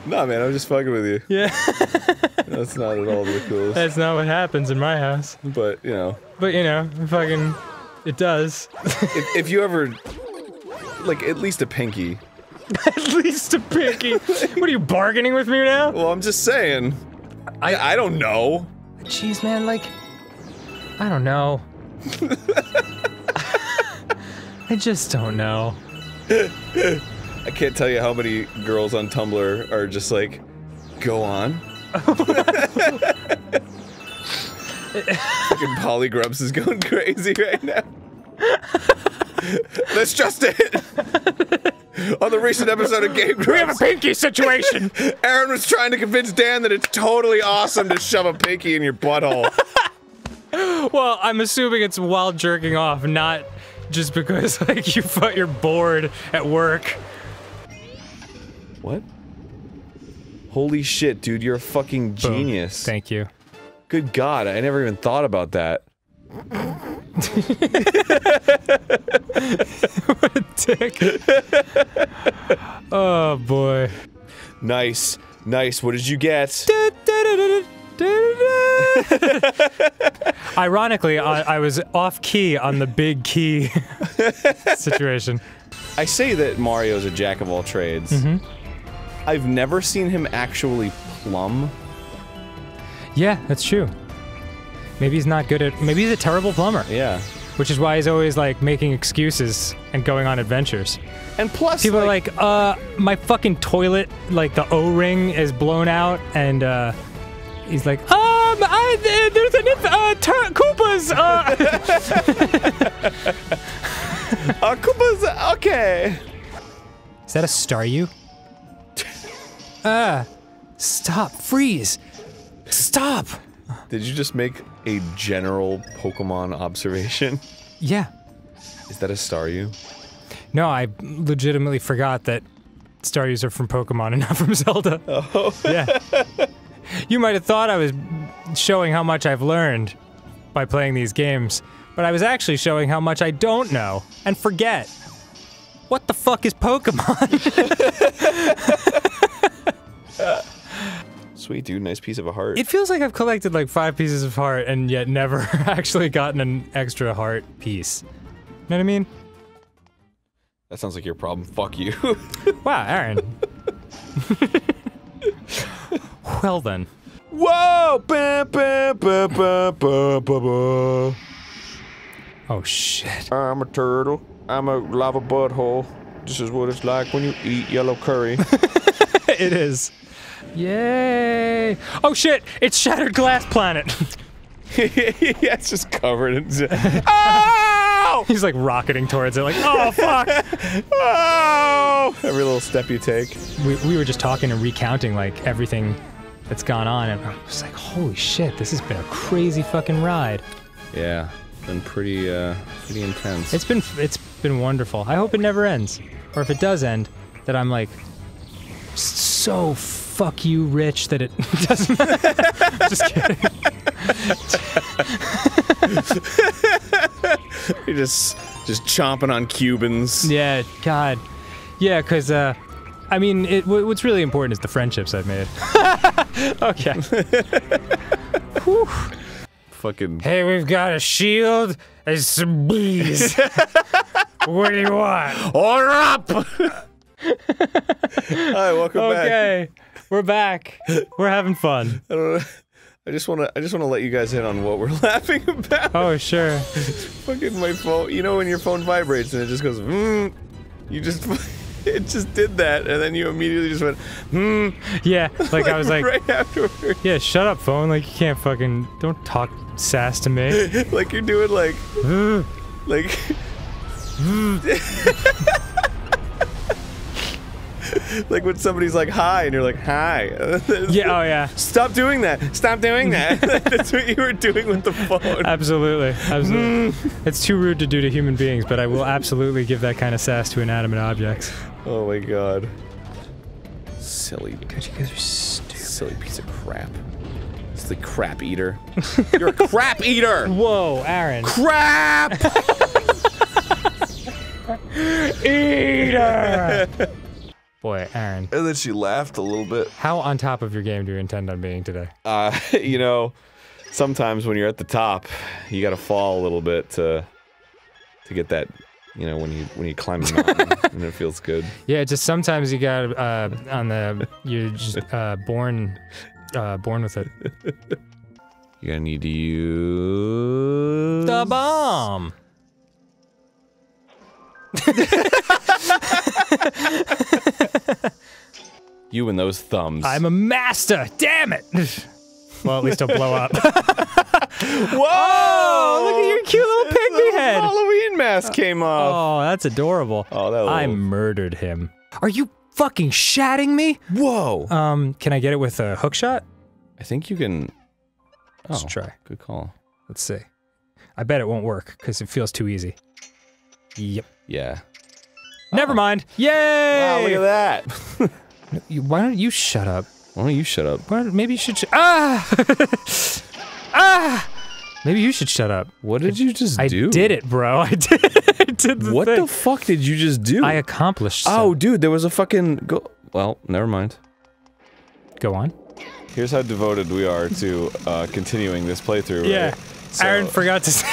nah man, I'm just fucking with you. Yeah, That's not at all the coolest. that's not what happens in my house. But you know. But you know, fucking, it does. if, if you ever like at least a pinky At least a pinky. what are you bargaining with me now? well i'm just saying i i don't know Jeez, man, like, I don't know. I just don't know. i can't tell you how many girls on tumblr are just like go on Fucking Polygrubs is going crazy right now. That's just it. On the recent episode of Game Grumps, we have a pinky situation. Arin was trying to convince Dan that it's totally awesome to shove a pinky in your butthole. well, I'm assuming it's while jerking off, not just because like you fu- you're bored at work. What? Holy shit, dude, you're a fucking Boom. genius. Thank you. Good God, I never even thought about that. Dick. oh boy. Nice, nice. What did you get? Ironically, I, I was off key on the big key situation. I say that Mario's a jack of all trades. Mm-hmm. I've never seen him actually plumb. Yeah, that's true. Maybe he's not good at. Maybe he's a terrible plumber, Yeah. which is why he's always like making excuses and going on adventures. And plus, People are like, uh, my fucking toilet, like the O-ring is blown out, and uh, he's like, um, I, th- there's an inf- uh, tur- Koopas, uh. uh, Koopa's okay. Is that a star? You? Ah, stop, freeze, stop. Did you just make a general Pokemon observation? Yeah. Is that a Staryu? No, I legitimately forgot that Staryus are from Pokemon and not from Zelda. Oh. Yeah. You might have thought I was showing how much I've learned by playing these games, but I was actually showing how much I don't know and forget. What the fuck is Pokemon? Sweet dude, nice piece of a heart. it feels like I've collected like five pieces of heart and yet never actually gotten an extra heart piece. You Know what I mean? that sounds like your problem. Fuck you. Wow, Arin. well then. Whoa! Ba, ba, ba. Oh shit. I'm a turtle. I'm a lava butthole. This is what it's like when you eat yellow curry. it is. Yay! Oh shit! It's Shattered Glass Planet. yeah, it's just covered in. oh! He's like rocketing towards it, like, oh fuck! Oh! Every little step you take. we, we were just talking and recounting like everything that's gone on, and I was like, holy shit, this has been a crazy fucking ride. Yeah, been pretty, uh, pretty intense. It's been it's been wonderful. I hope it never ends, or if it does end, that I'm like so fuck you rich that it doesn't. just kidding. You're just, just chomping on Cubans. Yeah, God. Yeah, because, uh, I mean, it, wh- what's really important is the friendships I've made. okay. Fucking. Hey, we've got a shield and some bees. what do you want? Order up! Hi, welcome back. Okay, we're back. We're having fun. I don't know. I just want to. I just want to let you guys in on what we're laughing about. Oh, sure. Fucking my phone. You know when your phone vibrates and it just goes. Mm, you just. It just did that, and then you immediately just went. Hmm. Yeah, like I was like, right afterward, yeah, shut up, phone. Like you can't fucking don't talk sass to me. like you're doing like, like. like when somebody's like hi and you're like hi. yeah, oh yeah. Stop doing that. Stop doing that. That's what you were doing with the phone. Absolutely, absolutely. Mm. it's too rude to do to human beings, but I will absolutely give that kind of sass to inanimate objects. Oh my god. Silly. God, you guys are stupid. Silly piece of crap. It's the crap eater. You're a crap eater! Whoa, Arin. Crap! Eater! Boy, Arin, and then she laughed a little bit. how on top of your game do you intend on being today? Uh, you know, sometimes when you're at the top, you gotta fall a little bit to to get that, you know, when you when you climb a mountain and it feels good. Yeah, just sometimes you got uh on the you're just uh born uh born with it. You're gonna need to use The bomb. you and those thumbs. I'm a master. Damn it. Well, at least he'll blow up. Whoa! Oh, look at your cute little pygmy head. Halloween mask came off. Oh, that's adorable. Oh, that I murdered him. Are you fucking shatting me? Whoa! Um, can I get it with a hook shot? I think you can. Let's Oh, try. Good call. Let's see. I bet it won't work because it feels too easy. Yep. Yeah. Never mind. Yay! Wow, look at that. Why don't you shut up? Why don't you shut up? Why don't, maybe you should. Sh- ah! ah! Maybe you should shut up. What did you just I do? I did it, bro. I did. I did the What thing. the fuck did you just do? I accomplished. oh, some- dude, there was a fucking go. Well, never mind. go on. Here's how devoted we are to uh, continuing this playthrough. Yeah. right? So- Arin forgot to say.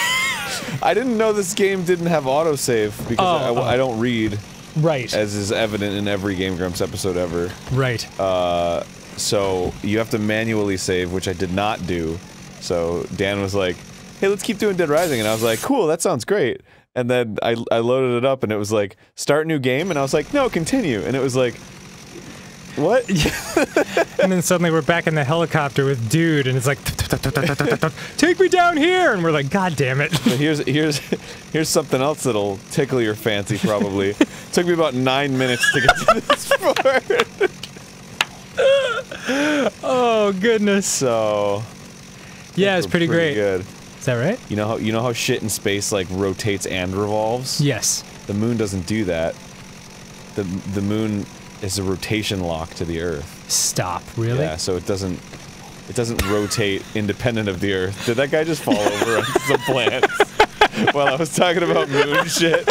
I didn't know this game didn't have autosave because I, Oh, oh. I don't read, right. as is evident in every Game Grumps episode ever. right. Uh, so you have to manually save, which I did not do. So Dan was like, "Hey, let's keep doing Dead Rising," and I was like, "Cool, that sounds great." And then I I loaded it up, and it was like, "Start new game," and I was like, "No, continue," and it was like, "What?" and then suddenly we're back in the helicopter with dude, and it's like, take me down here, and we're like, God damn it. But here's here's here's something else that'll tickle your fancy. Probably took me about nine minutes to get to this part. Oh goodness. So Yeah, it's we're pretty, great. Good. Is that right? You know how you know how shit in space like rotates and revolves. Yes. The moon doesn't do that. The the moon is a rotation lock to the Earth. Stop. Really? Yeah, so it doesn't it doesn't rotate independent of the Earth. Did that guy just fall over on some plants while I was talking about moon shit?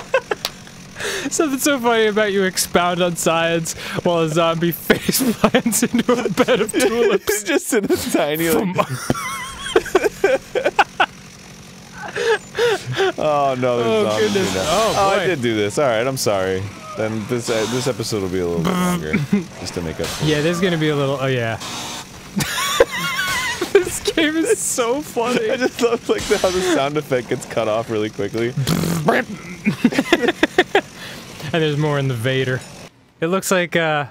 Something so funny about you expound on science while a zombie face plants into a bed of tulips. just in a tiny like, Oh no, there's Oh, zombies goodness. in there. Oh, oh I did do this. All right, I'm sorry. Then this uh, this episode will be a little bit longer, just to make up. For yeah, there's gonna be a little. Oh yeah. this game is so funny. I just love like the, how the sound effect gets cut off really quickly. And there's more in the Vader. It looks like uh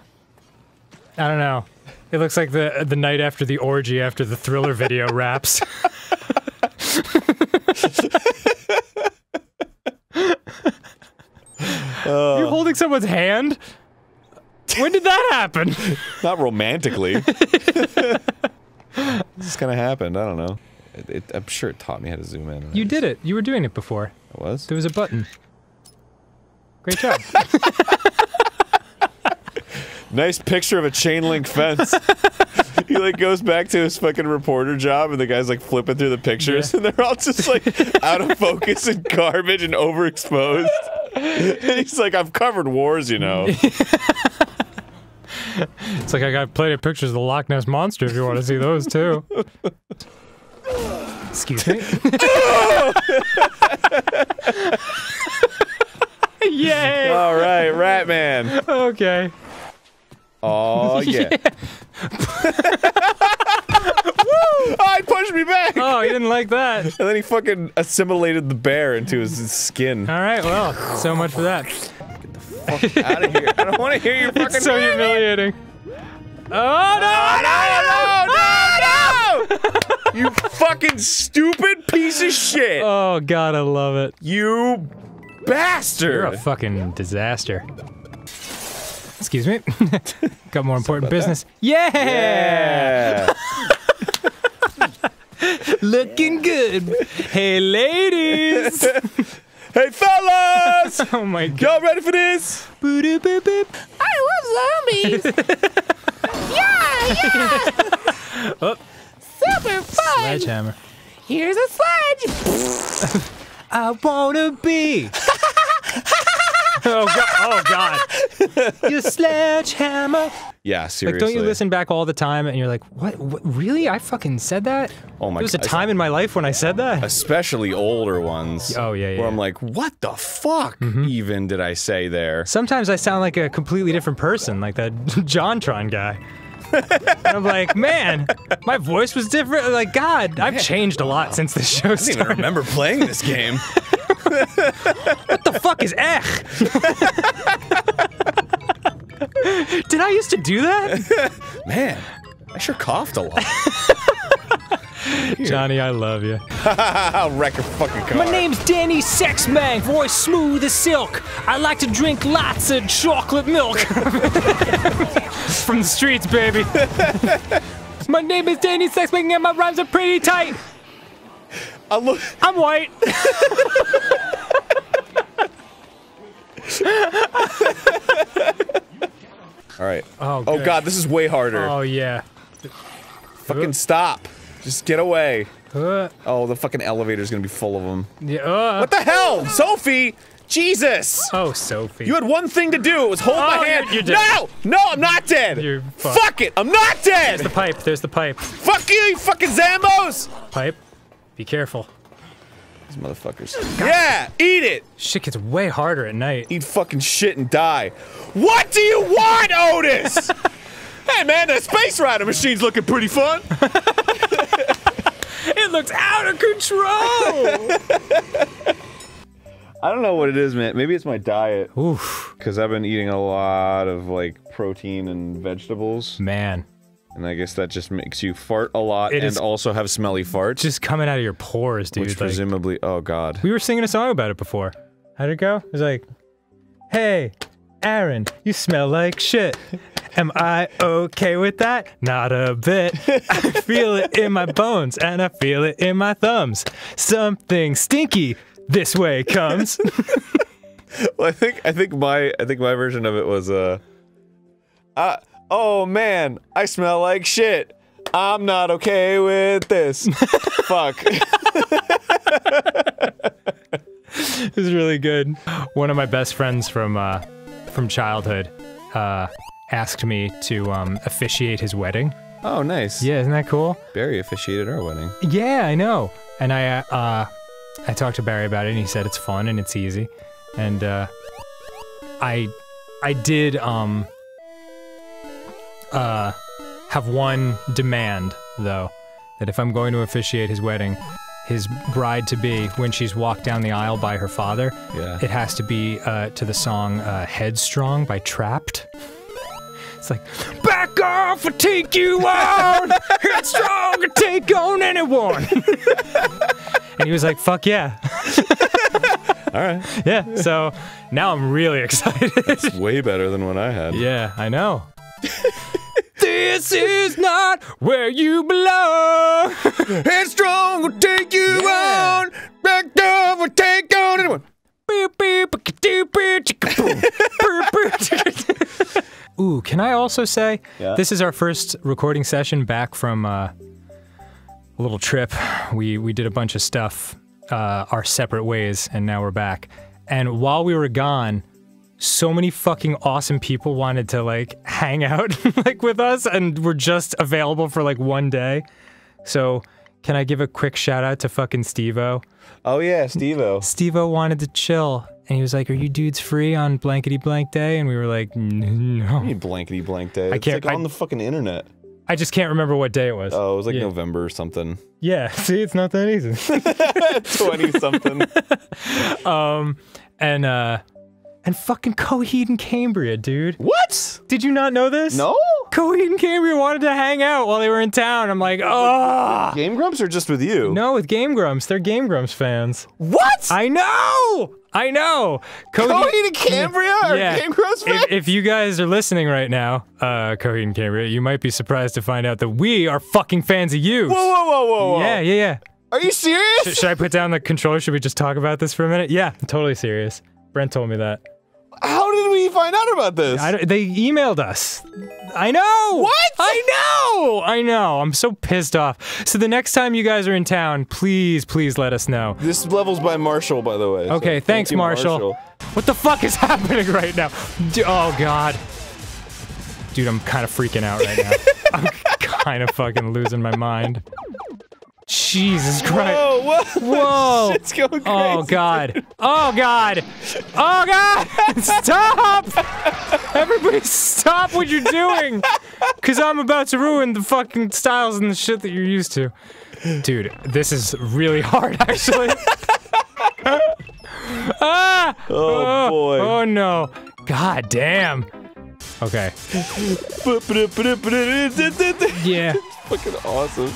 I don't know. It looks like the the night after the orgy after the thriller video wraps. You're uh. holding someone's hand? When did that happen? Not romantically. this is gonna happen. I don't know. It, it, I'm sure it taught me how to zoom in. You did it. You were doing it before. It was. There was a button. Great job. Nice picture of a chain link fence. he like goes back to his fucking reporter job, and the guy's like flipping through the pictures, Yeah. and they're all just like out of focus and garbage and overexposed. And he's like, "I've covered wars, you know." It's like I got plenty of pictures of the Loch Ness monster if you want to see those too. Excuse me. Yay! all right, Ratman. Okay. Oh yeah. oh, he punched me back. Oh, you didn't like that. And then he fucking assimilated the bear into his, his skin. All right. Well, so much for that. Get the fuck out of here! I don't want to hear your fucking. It's so humiliating. Oh, oh no! no, no, no, no! you fucking stupid piece of shit! Oh God, I love it. you bastard! You're a fucking disaster. Excuse me. Got more important business. Yeah! yeah. Looking good. Hey, ladies. hey, fellas! oh my God. Y'all ready for this? Boop, boop, boop. I love zombies. yeah, yeah. Oh. Super fun. Sledgehammer. Here's a sledge. I wanna be. oh God! Oh God! You sledgehammer. Yeah, seriously. Like, don't you listen back all the time and you're like, what? what really? I fucking said that? Oh my god. There was a time in my life when I said that. Especially older ones. Oh, yeah, yeah, Where I'm like, what the fuck mm-hmm. even did I say there? Sometimes I sound like a completely different person, like that JonTron guy. I'm like, man, my voice was different. Like, God, I've changed a lot since the show I don't even remember playing this game. What the fuck is Ech? Did I used to do that? Man, I sure coughed a lot. here. Johnny, I love you. I'll wreck your fucking car. My name's Danny Sexman, voice smooth as silk. I like to drink lots of chocolate milk. From the streets, baby. my name is Danny Sexman, and my rhymes are pretty tight. I look. I'm white. All right. Oh, Oh god, this is way harder. Oh, yeah. fucking stop. Just get away. Uh, Oh, the fucking elevator's gonna be full of them. yeah, uh. What the hell, Sophie? Jesus! Oh, Sophie. You had one thing to do. It was hold my Oh, hand. you're- you're dead. No, no, I'm not dead. You're fucked. Fuck it, I'm not dead. There's the pipe. There's the pipe. Fuck you, you fucking Zambos! Pipe. Be careful. These motherfuckers. Yeah, eat it. Shit gets way harder at night. Eat fucking shit and die. What do you want, Otis? hey man, that space rider machine's looking pretty fun. It looks out of control. I don't know what it is, man. Maybe it's my diet. Oof, Because I've been eating a lot of like protein and vegetables, man. And I guess that just makes you fart a lot It and also have smelly farts. Just coming out of your pores, dude. which like- presumably, oh god. we were singing a song about it before. How'd it go? It was like, "Hey, Arin, you smell like shit." Am I okay with that? Not a bit. I feel it in my bones and I feel it in my thumbs. Something stinky this way comes. Well, I think I think my I think my version of it was uh, uh oh man, I smell like shit. I'm not okay with this. Fuck. It was really good. One of my best friends from uh, from childhood uh, asked me to um, officiate his wedding. Oh, nice. Yeah, isn't that cool? Barry officiated our wedding. Yeah, I know. And I uh, I talked to Barry about it, and he said it's fun and it's easy. And uh, I I did um uh have one demand though that if I'm going to officiate his wedding, his bride to be when she's walked down the aisle by her father, Yeah. it has to be uh, to the song uh, "Headstrong" by Trapt. It's like, back off or take you on, headstrong or take on anyone. and he was like, fuck yeah. All right. Yeah. So now I'm really excited. It's way better than what I had. yeah, I know. This is not where you belong. Headstrong will take you Yeah. on. Back off will take on anyone. Beep, beep, beep. Beep, beep, Ooh, can I also say Yeah. this is our first recording session back from uh, a little trip. We we did a bunch of stuff uh, our separate ways, and now we're back. And while we were gone, so many fucking awesome people wanted to like hang out like with us, and were just available for like one day. So, can I give a quick shout out to fucking Steve-O? Oh yeah, Steve-O. Steve-O wanted to chill, and he was like, "Are you dudes free on blankety blank day?" And we were like, "N- "No." You blankety blank day. I can't- like on I- the fucking internet. I just can't remember what day it was. Oh, it was like Yeah. November or something. Yeah, see, it's not that easy. Twenty something. Um, and uh, and fucking Coheed and Cambria, dude. what? Did you not know this? No. Coheed and Cambria wanted to hang out while they were in town. I'm like, oh. Game Grumps or just with you? No, with Game Grumps. They're Game Grumps fans. What? I know. I know. Coheed and Cambria are Yeah. Game Grumps fans? If, if you guys are listening right now, uh, Coheed and Cambria, you might be surprised to find out that we are fucking fans of you. Whoa, whoa, whoa, whoa, whoa. Yeah, yeah, yeah. Are you serious? Sh- should I put down the controller? Should we just talk about this for a minute? Yeah, I'm totally serious. Brent told me that. How did we find out about this? I they emailed us. I know. What? I know. I know. I'm so pissed off. So the next time you guys are in town, please, please let us know. This level's by Marshall, by the way. so Okay, thank thanks, you, Marshall. What the fuck is happening right now? Oh God. Dude, I'm kind of freaking out right now. I'm kind of fucking losing my mind. Jesus Christ. Whoa, whoa. Whoa. It's going crazy. Oh God! Oh God! Oh God! Stop! Everybody, stop what you're doing! Cause I'm about to ruin the fucking styles and the shit that you're used to. Dude, this is really hard, actually. ah! Oh, boy. Oh no! God damn! Okay. Yeah. Fucking awesome.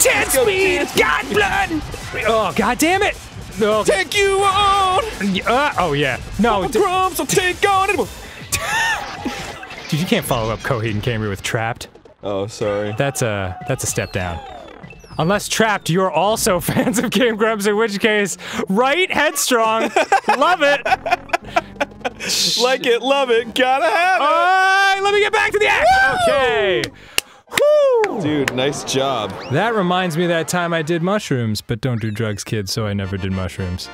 10 speed! God blood! Oh, god damn it! Oh, Take you on! uh, oh yeah. No, d- Crumbs will take on it. dude, you can't follow up Coheed and Cambria with Trapt. Oh, sorry. That's a that's a step down. Unless Trapt, you're also fans of Game Grumps, in which case, right headstrong, love it. Like it, love it, gotta have it. Alright, let me get back to the act. Okay. it. Dude, nice job. That reminds me of that time I did mushrooms, but don't do drugs, kids, so I never did mushrooms.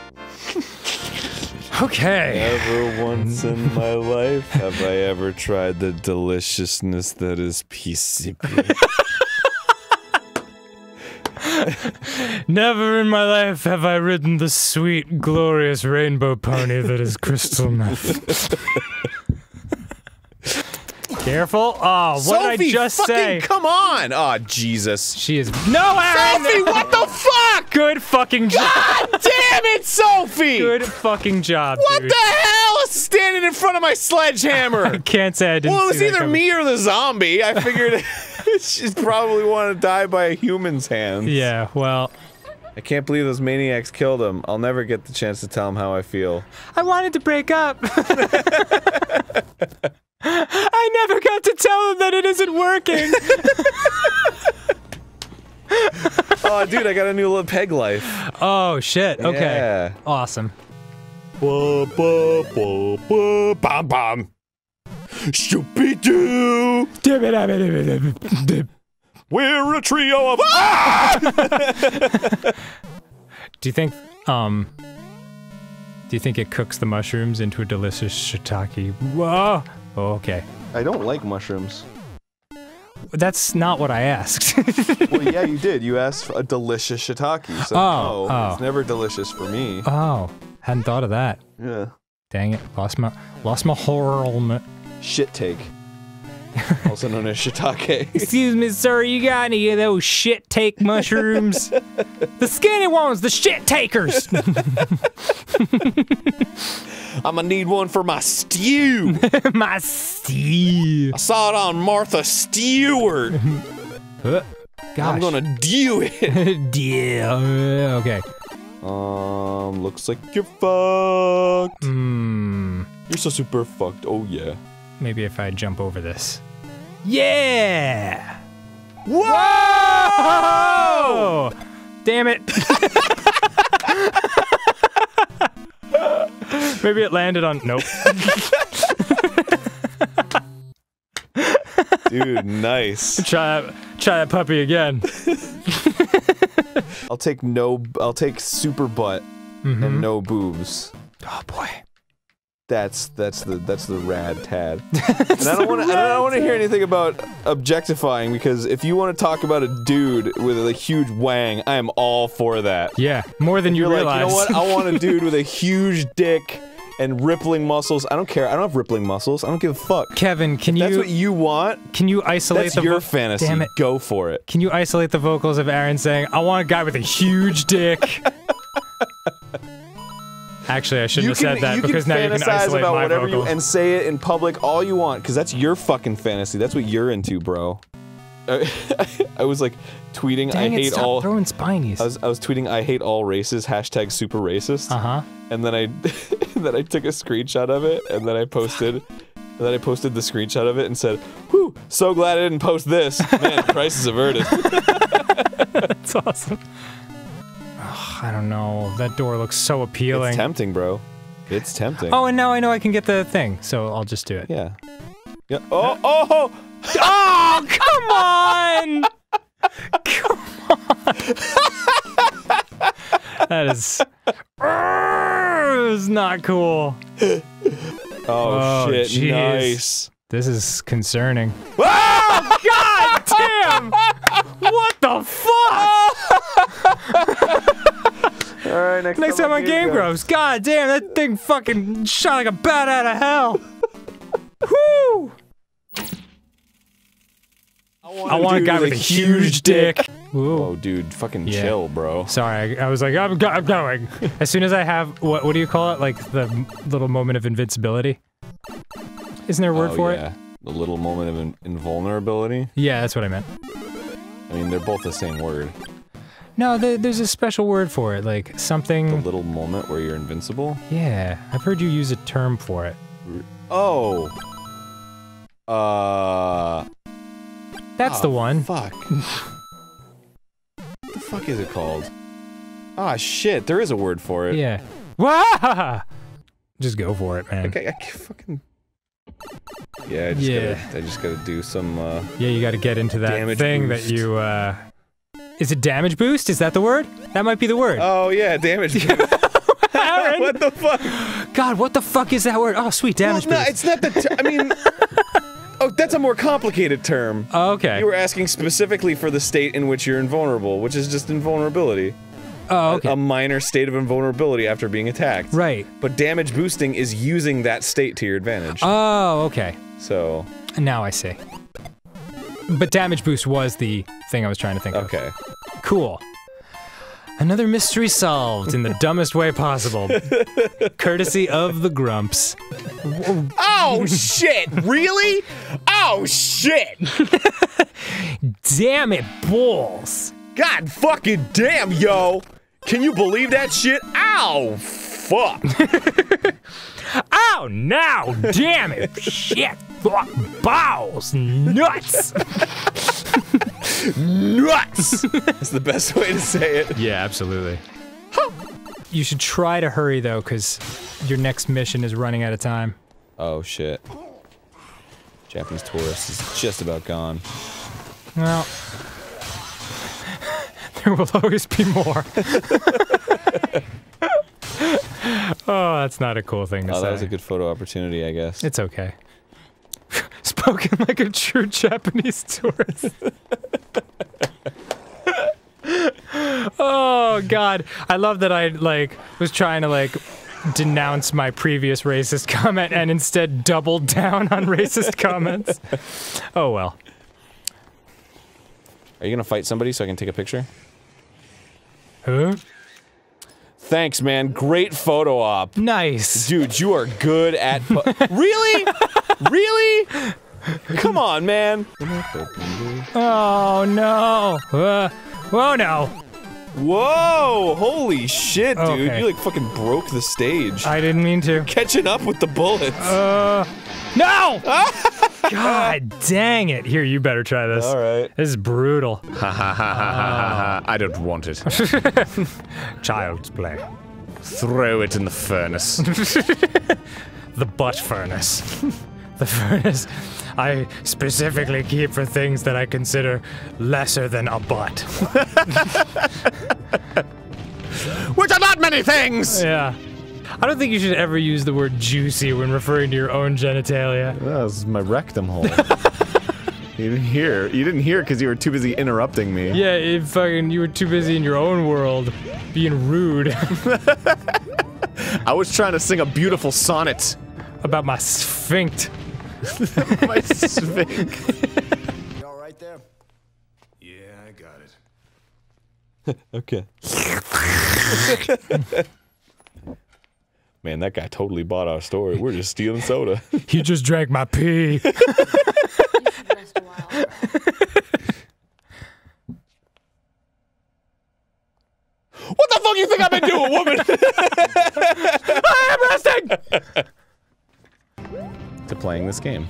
okay. Never once in my life have I ever tried the deliciousness that is PCP. Never in my life have I ridden the sweet, glorious rainbow pony that is crystal meth. Careful. Oh, what Sophie, did I just fucking say? come on! Oh, Jesus. She is no Arin. Sophie, what the fuck? Good fucking job. God damn it, Sophie! Good fucking job, What dude. the hell? Standing in front of my sledgehammer. I can't say I didn't. well, it was either me or the zombie. I figured. She's probably want to die by a human's hands. Yeah. Well, I can't believe those maniacs killed him. I'll never get the chance to tell him how I feel. I wanted to break up. I never got to tell him that it isn't working. oh, dude, I got a new little peg life. oh shit. Okay. Yeah. Awesome. Ba, ba, ba, ba, bam, bam. Shooby-doo! We're a trio of. Ah! Do you think um do you think it cooks the mushrooms into a delicious shiitake? Whoa. Oh, okay. I don't like mushrooms. That's not what I asked. Well, yeah, you did. You asked for a delicious shiitake. So, Oh, no, oh. it's never delicious for me. oh, hadn't thought of that. Yeah. Dang it. Lost my lost my horror. Shit take. also known as shiitake. Excuse me, sir, you got any of those shit take mushrooms? the skinny ones, the shit takers. I'm gonna need one for my stew. my stew. I saw it on Martha Stewart. Gosh. I'm gonna do it. Deal. Uh, Okay. Um, looks like you're fucked. Hmm. You're so super fucked. Oh yeah. Maybe if I jump over this. Yeah! Whoa! Oh! Damn it. Maybe it landed on. Nope. Dude, nice. try that. Try that puppy again. I'll take no. I'll take super butt and mm-hmm. no boobs. Oh boy. That's that's the that's the rad tad. and I don't want to. I don't want to hear anything about objectifying because if you want to talk about a dude with a huge wang, I am all for that. Yeah, more than you You're realize. like, you know what? I want a dude with a huge dick and rippling muscles. I don't care. I don't have rippling muscles. I don't give a fuck. Kevin, can That's you That's what you want. can you isolate That's the your fantasy. Damn it. Go for it. Can you isolate the vocals of Arin saying, "I want a guy with a huge dick"? Actually, I shouldn't have said that you because can now you can fantasize isolate about my whatever vocal. you and say it in public all you want because that's your fucking fantasy. That's what you're into, bro. I, I was like tweeting Dang I it, hate stop all. throwing spinies. I was I was tweeting I hate all races hashtag super racist. uh huh. and then I then I took a screenshot of it and then I posted and then I posted the screenshot of it and said, "Whew, so glad I didn't post this. Man, crisis averted." That's awesome. I don't know. That door looks so appealing. it's tempting, bro. It's tempting. oh, and now I know I can get the thing, so I'll just do it. yeah. Yeah. Oh, oh, Oh, come on! come on! that is. Is not cool. oh, Oh, shit. jeez. Nice. This is concerning. Ah! God damn! What the fuck? All right, next, Next time on Game Grumps. God damn, that thing fucking shot like a bat out of hell. Whoo! I want a guy with a huge dick. Ooh. Oh, dude, fucking Yeah. chill, bro. Sorry, I, I was like, I'm, go- I'm going. As soon as I have, what, what do you call it? Like the m- little moment of invincibility? Isn't there a word oh, for yeah. it? The little moment of in- invulnerability. Yeah, that's what I meant. I mean, they're both the same word. No, the, there's a special word for it, like something. The little moment where you're invincible. Yeah, I've heard you use a term for it. Oh. Uh. That's the one. Fuck. what the fuck is it called? Ah, shit. There is a word for it. Yeah. Wah! Just go for it, man. Okay, I can't fucking. Yeah, I just Yeah. gotta. I just gotta do some. uh... Yeah, you got to get into that thing boost. that you. uh... Is it damage boost? Is that the word? That might be the word. Oh yeah, damage. boost. Arin! what the fuck? God, what the fuck is that word? Oh, sweet damage well, no, boost. it's not the. I mean. Oh, that's a more complicated term. Oh, okay. You were asking specifically for the state in which you're invulnerable, which is just invulnerability. oh, okay. A minor state of invulnerability after being attacked. right. But damage boosting is using that state to your advantage. Oh, okay. so, Now I see. But damage boost was the thing I was trying to think of. okay. Cool. Another mystery solved in the dumbest way possible. Courtesy of the Grumps. Oh shit! Really? Oh shit! Damn it, balls! God fucking damn, yo! Can you believe that shit? Ow! Fuck! Oh, now! Damn it! Shit! Fuck! Balls! Nuts! Nuts! That's the best way to say it. Yeah, absolutely. You should try to hurry though, because your next mission is running out of time. Oh shit. Japanese tourist is just about gone. Well, there will always be more. oh, that's not a cool thing to Oh, say. that was a good photo opportunity, I guess. It's okay. Spoken like a true Japanese tourist. oh god, I love that I like was trying to like denounce my previous racist comment and instead doubled down on racist comments. Oh well. Are you gonna fight somebody so I can take a picture? Huh? Thanks, man. Great photo op. Nice. Dude, you are good at. really? really? Come on, man. Oh no. Uh, oh no. Whoa! Holy shit, dude. Okay. You like fucking broke the stage. I didn't mean to. Catching up with the bullets. Uh, no! God dang it. Here, you better try this. Alright. This is brutal. Ha ha ha ha ha. I don't want it. Child's play. Throw it in the furnace. The butt furnace. the furnace I specifically keep for things that I consider lesser than a butt. Which are not many things! yeah. I don't think you should ever use the word juicy when referring to your own genitalia. That was my rectum hole. you didn't hear. You didn't hear because you were too busy interrupting me. Yeah, if fucking you were too busy in your own world being rude I was trying to sing a beautiful sonnet. about my sphinct. My sphinx. You all right there? Yeah, I got it. Okay. Man, that guy totally bought our story. We're just stealing soda. He just drank my pee. Rest what the fuck you think I've been doing, woman? I am resting. To playing this game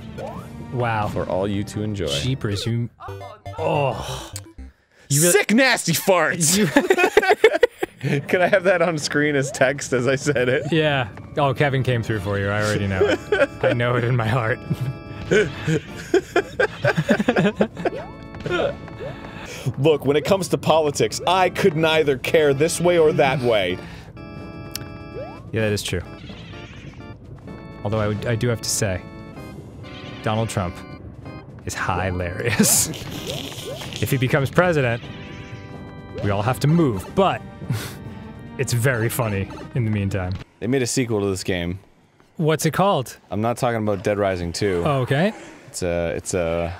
Wow. for all you to enjoy. Jeepers, you. Oh. You really- Sick, nasty farts. Can I have that on screen as text as I said it? Yeah. Oh, Kevin came through for you. I already know it. I know it in my heart. Look, when it comes to politics, I could neither care this way or that way. Yeah, that is true. Although I, would, I do have to say, Donald Trump is hilarious. if he becomes president, we all have to move, but it's very funny in the meantime. They made a sequel to this game. What's it called? I'm not talking about Dead Rising 2. Oh, okay. It's a, it's a.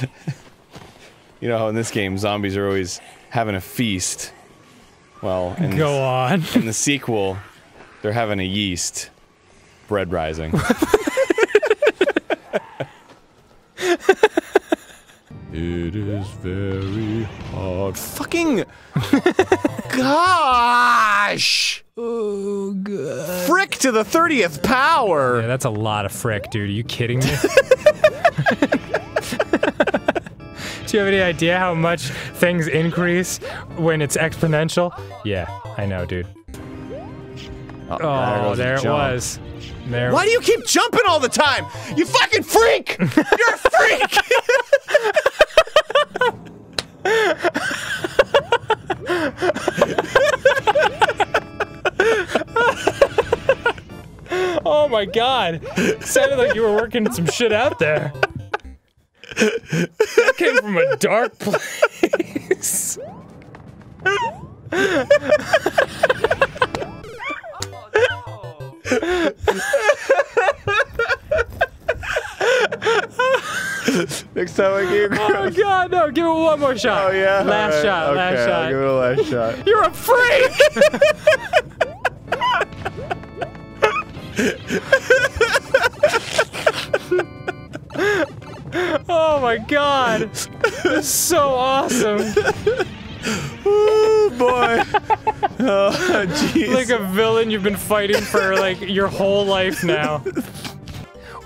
you know how in this game zombies are always having a feast. Well, in, Go this- on. in the sequel, they're having a yeast. Bread rising. It is very hard. Fucking. Gosh! Oh, God. Frick to the 30th power! Yeah, that's a lot of frick, dude. Are you kidding me? Do you have any idea how much things increase when it's exponential? Yeah, I know, dude. Oh, goes oh, a there it jump. was. There. Why do you keep jumping all the time? You fucking freak! You're a freak! Oh my god! It sounded like you were working some shit out there. That came from a dark place. Next time I get Oh god, no! Give it one more shot. Oh yeah. Last right, shot. Okay, last I'll shot. give it a last shot. You're a freak! oh my god! This is so awesome! Oh boy. Oh jeez. Like a villain you've been fighting for like your whole life now.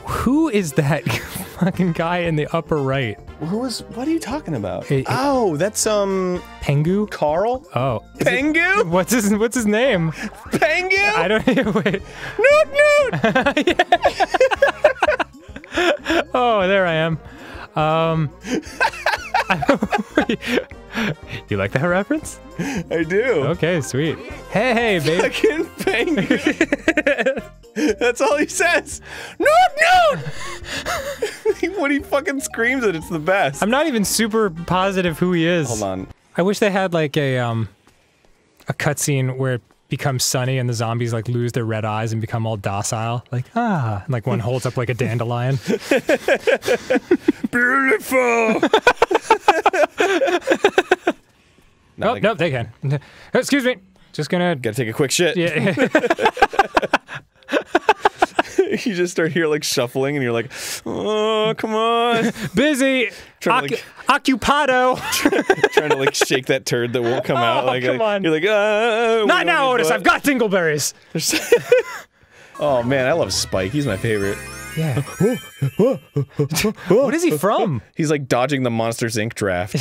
Who is that fucking guy in the upper right? Who is? What are you talking about? It- it- oh, that's um Pingu? Carl. Oh. Pingu. What's his what's his name? Pingu. I don't wait. Noot noot. Oh, there I am. Um You like that reference? I do. Okay, sweet. Hey, hey, baby. Fucking Pingu. That's all he says. No, no. when he fucking screams it, it's the best. I'm not even super positive who he is. Hold on. I wish they had like a um a cutscene where becomes sunny and the zombies like lose their red eyes and become all docile. Like ah, and, like one holds up like a dandelion. Beautiful. oh, no, they can. Excuse me. Just gonna. Gotta take a quick shit. Yeah. you just start here like shuffling, and you're like, "Oh, come on!" Busy. Trying to, Ocu- occupado. trying to like shake that turd that won't come out. Oh, Like, come like- on. you're like, ah, we Not now, Otis. butt." I've got dingleberries. oh man, I love Spike. He's my favorite. Yeah. Oh, oh, oh, what is he from? He's like dodging the Monsters Inc. draft.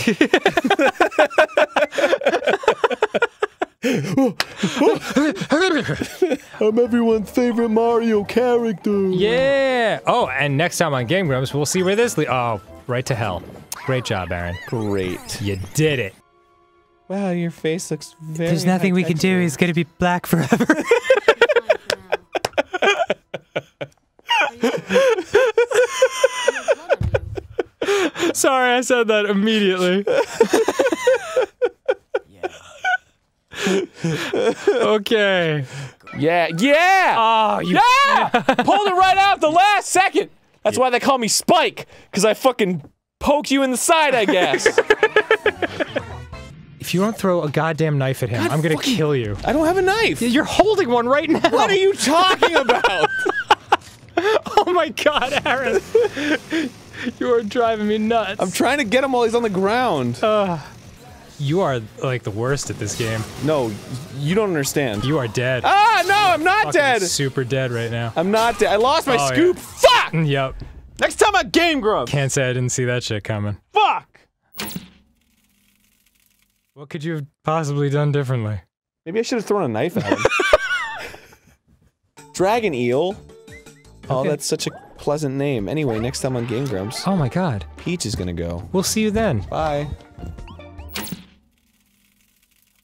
I'm everyone's favorite Mario character. Yeah. Oh, and next time on Game Grumps, we'll see where this leads. Oh, right to hell. Great job, Arin. Great. You did it. Wow, your face looks very. There's nothing we can do. He's gonna be black forever. Sorry, I said that immediately. Okay. Yeah, yeah. Oh, you. Yeah! Pulled it right out the last second. That's why they call me Spike, because I fucking poked you in the side, I guess. If you don't throw a goddamn knife at him, I'm gonna kill you. I don't have a knife. You're holding one right now. What are you talking about? Oh my god, Arin. you are driving me nuts. I'm trying to get him while he's on the ground. You are like the worst at this game. no, you don't understand. You are dead. ah, no, I'm not dead. Super dead right now. I'm not dead. I lost my Oh, yeah. scoop. Fuck! Yep. Next time on Game Grumps. Can't say I didn't see that shit coming. Fuck! What could you have possibly done differently? Maybe I should have thrown a knife at him. Dragon Eel. Oh, Okay. that's such a pleasant name. Anyway, next time on Game Grumps, Oh my god. Peach is gonna go. We'll see you then. Bye.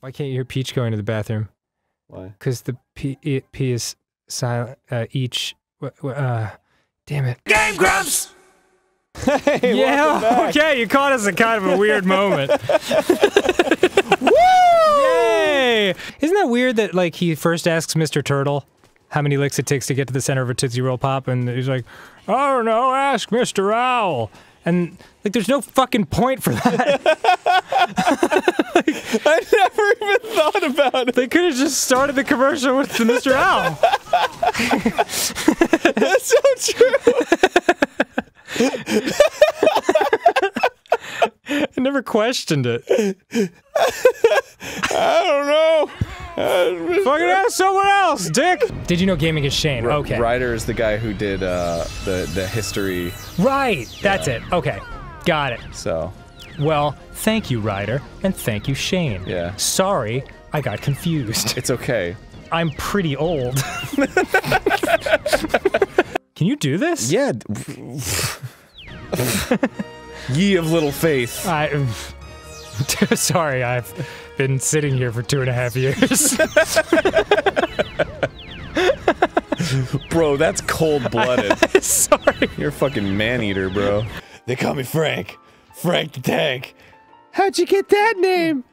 Why can't you hear Peach going to the bathroom? Why? Because the P, i- P is silent. Uh, each. wh- wh- Uh, damn it. Game Grumps! hey, Yeah, back. okay, you caught us at kind of a weird moment. Woo! Yay! Isn't that weird that like he first asks Mr. Turtle how many licks it takes to get to the center of a Tootsie Roll Pop, and he's like, I don't know, ask Mr. Owl. And like, there's no fucking point for that. I never even thought about it. they could have just started the commercial with the Mr. Owl. That's so true. I never questioned it. I don't know. Fucking ask someone else, Dick. Did you know gaming is Shane? Okay. Ryder is the guy who did uh, the the history. Right. That's it. Okay. Got it. So Well, thank you, Ryder, and thank you, Shane. Yeah. Sorry, I got confused. it's okay. I'm pretty old. Can you do this? Yeah. Ye of little faith. I. Sorry, I've been sitting here for two and a half years. Bro, that's cold blooded. Sorry. You're a fucking man eater, bro. they call me Frank. Frank the Tank. How'd you get that name?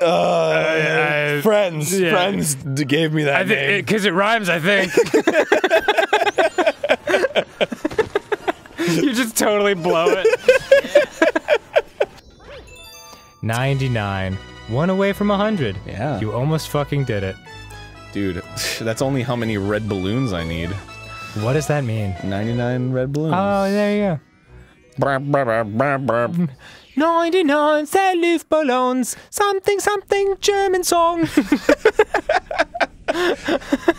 Uh, I- friends. yeah. Friends gave me that I think name. because it, rhymes. I think. you just totally blow it. Ninety-nine, one away from hundred. Yeah. You almost fucking did it. Dude, that's only how many red balloons I need. What does that mean? 99 red balloons. Oh, there you go. 99 Luftballons, something something German song.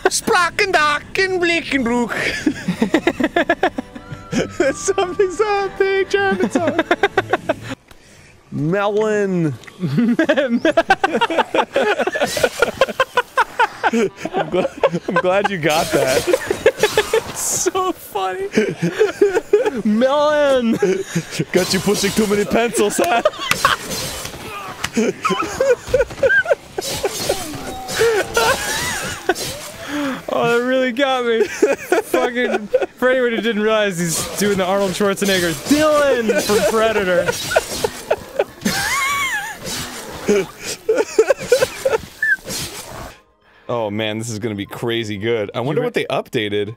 Sprachendachen, Blickenbruch. something, something, German song. Melon. I'm, glad, I'm glad you got that. so funny. Melon. Got you pushing too many pencils, huh? Oh, that really got me. Fucking. For anyone who didn't realize, he's doing the Arnold Schwarzenegger Dillon from Predator. Oh man, this is gonna be crazy good. I wonder what they updated.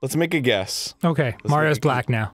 Let's make a guess. Okay, Mario's black now.